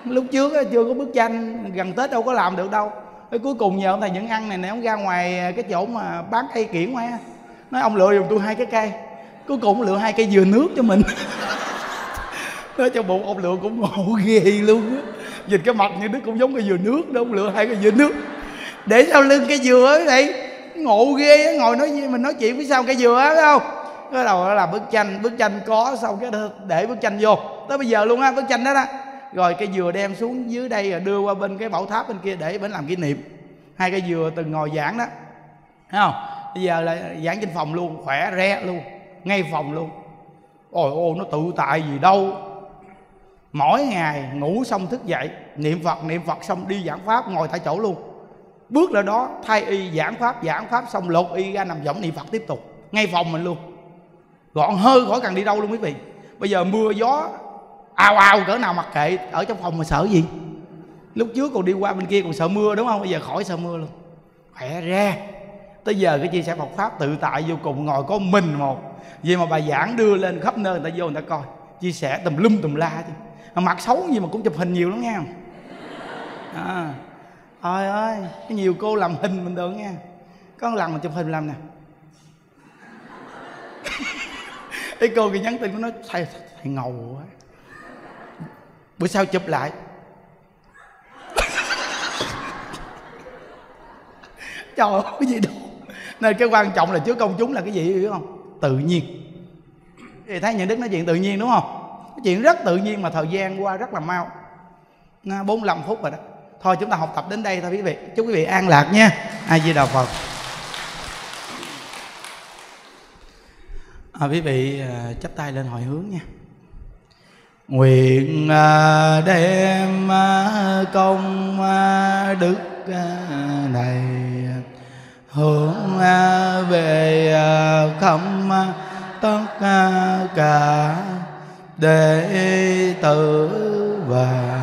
Lúc trước chưa có bức tranh, gần tết đâu có làm được đâu. Cái cuối cùng nhờ ông thầy những ăn này nè, ông ra ngoài à, cái chỗ mà bán cây kiển ngoài nói, ông lựa giùm tôi hai cái cây. Cuối cùng lựa hai cây dừa nước cho mình. Nói cho bụng, ông lựa cũng ngộ ghê luôn á. Nhìn cái mặt như đứa cũng giống cái dừa nước đó, ông lựa hai cái dừa nước. Để sau lưng cái dừa ấy này ngộ ghê á, ngồi nói mình nói chuyện với sau cây dừa á phải không? Cái đầu là bức tranh bức tranh có xong cái để bức tranh vô. Tới bây giờ luôn á, bức tranh đó đó. Rồi cây dừa đem xuống dưới đây rồi đưa qua bên cái bảo tháp bên kia để bên làm kỷ niệm. Hai cây dừa từng ngồi giảng đó. Thấy không? Bây giờ là giảng trên phòng luôn, khỏe re luôn, ngay phòng luôn. Ôi, ô, nó tự tại gì đâu. Mỗi ngày ngủ xong thức dậy, niệm phật niệm phật xong đi giảng pháp, ngồi tại chỗ luôn. Bước ra đó, thay y giảng pháp giảng pháp xong lột y ra nằm võng niệm phật tiếp tục. Ngay phòng mình luôn gọn hơi khỏi cần đi đâu luôn quý vị. Bây giờ mưa gió ào ào cỡ nào mặc kệ, ở trong phòng mà sợ gì? Lúc trước còn đi qua bên kia còn sợ mưa đúng không? Bây giờ khỏi sợ mưa luôn. Khỏe ra tới giờ cái chia sẻ Phật pháp tự tại vô cùng, ngồi có mình một. Vì mà bài giảng đưa lên khắp nơi, người ta vô người ta coi. Chia sẻ tùm lum tùm la chứ. Mặt xấu gì mà cũng chụp hình nhiều lắm nghe. à ơi ơi, cái nhiều cô làm hình mình được nha có lần mà chụp hình làm nè. Cái cô kia nhắn tin của nó, thầy thầy ngầu quá. Bữa sau chụp lại. Trời ơi, cái gì đâu nên cái quan trọng là trước công chúng là cái gì, hiểu không? Tự nhiên. Thì thấy những đức nói chuyện tự nhiên, đúng không? Cái chuyện rất tự nhiên mà thời gian qua rất là mau. 45 phút rồi đó. Thôi, chúng ta học tập đến đây thôi quý vị. Chúc quý vị an lạc nha. Ai di đà phật. À, quý vị à, chắp tay lên hồi hướng nha. Nguyện à, đem à, công à, đức à, này hướng à, về à, khắp tất cả đệ tử và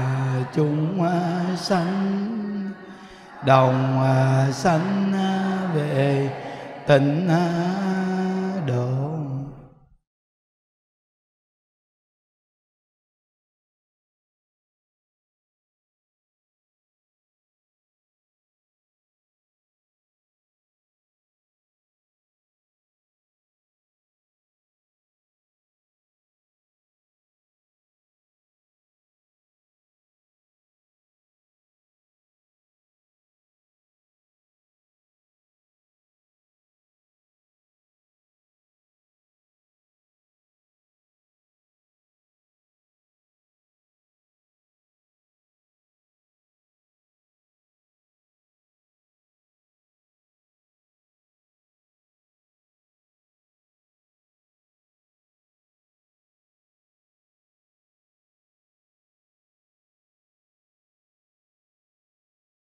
chúng sanh đồng sanh về tịnh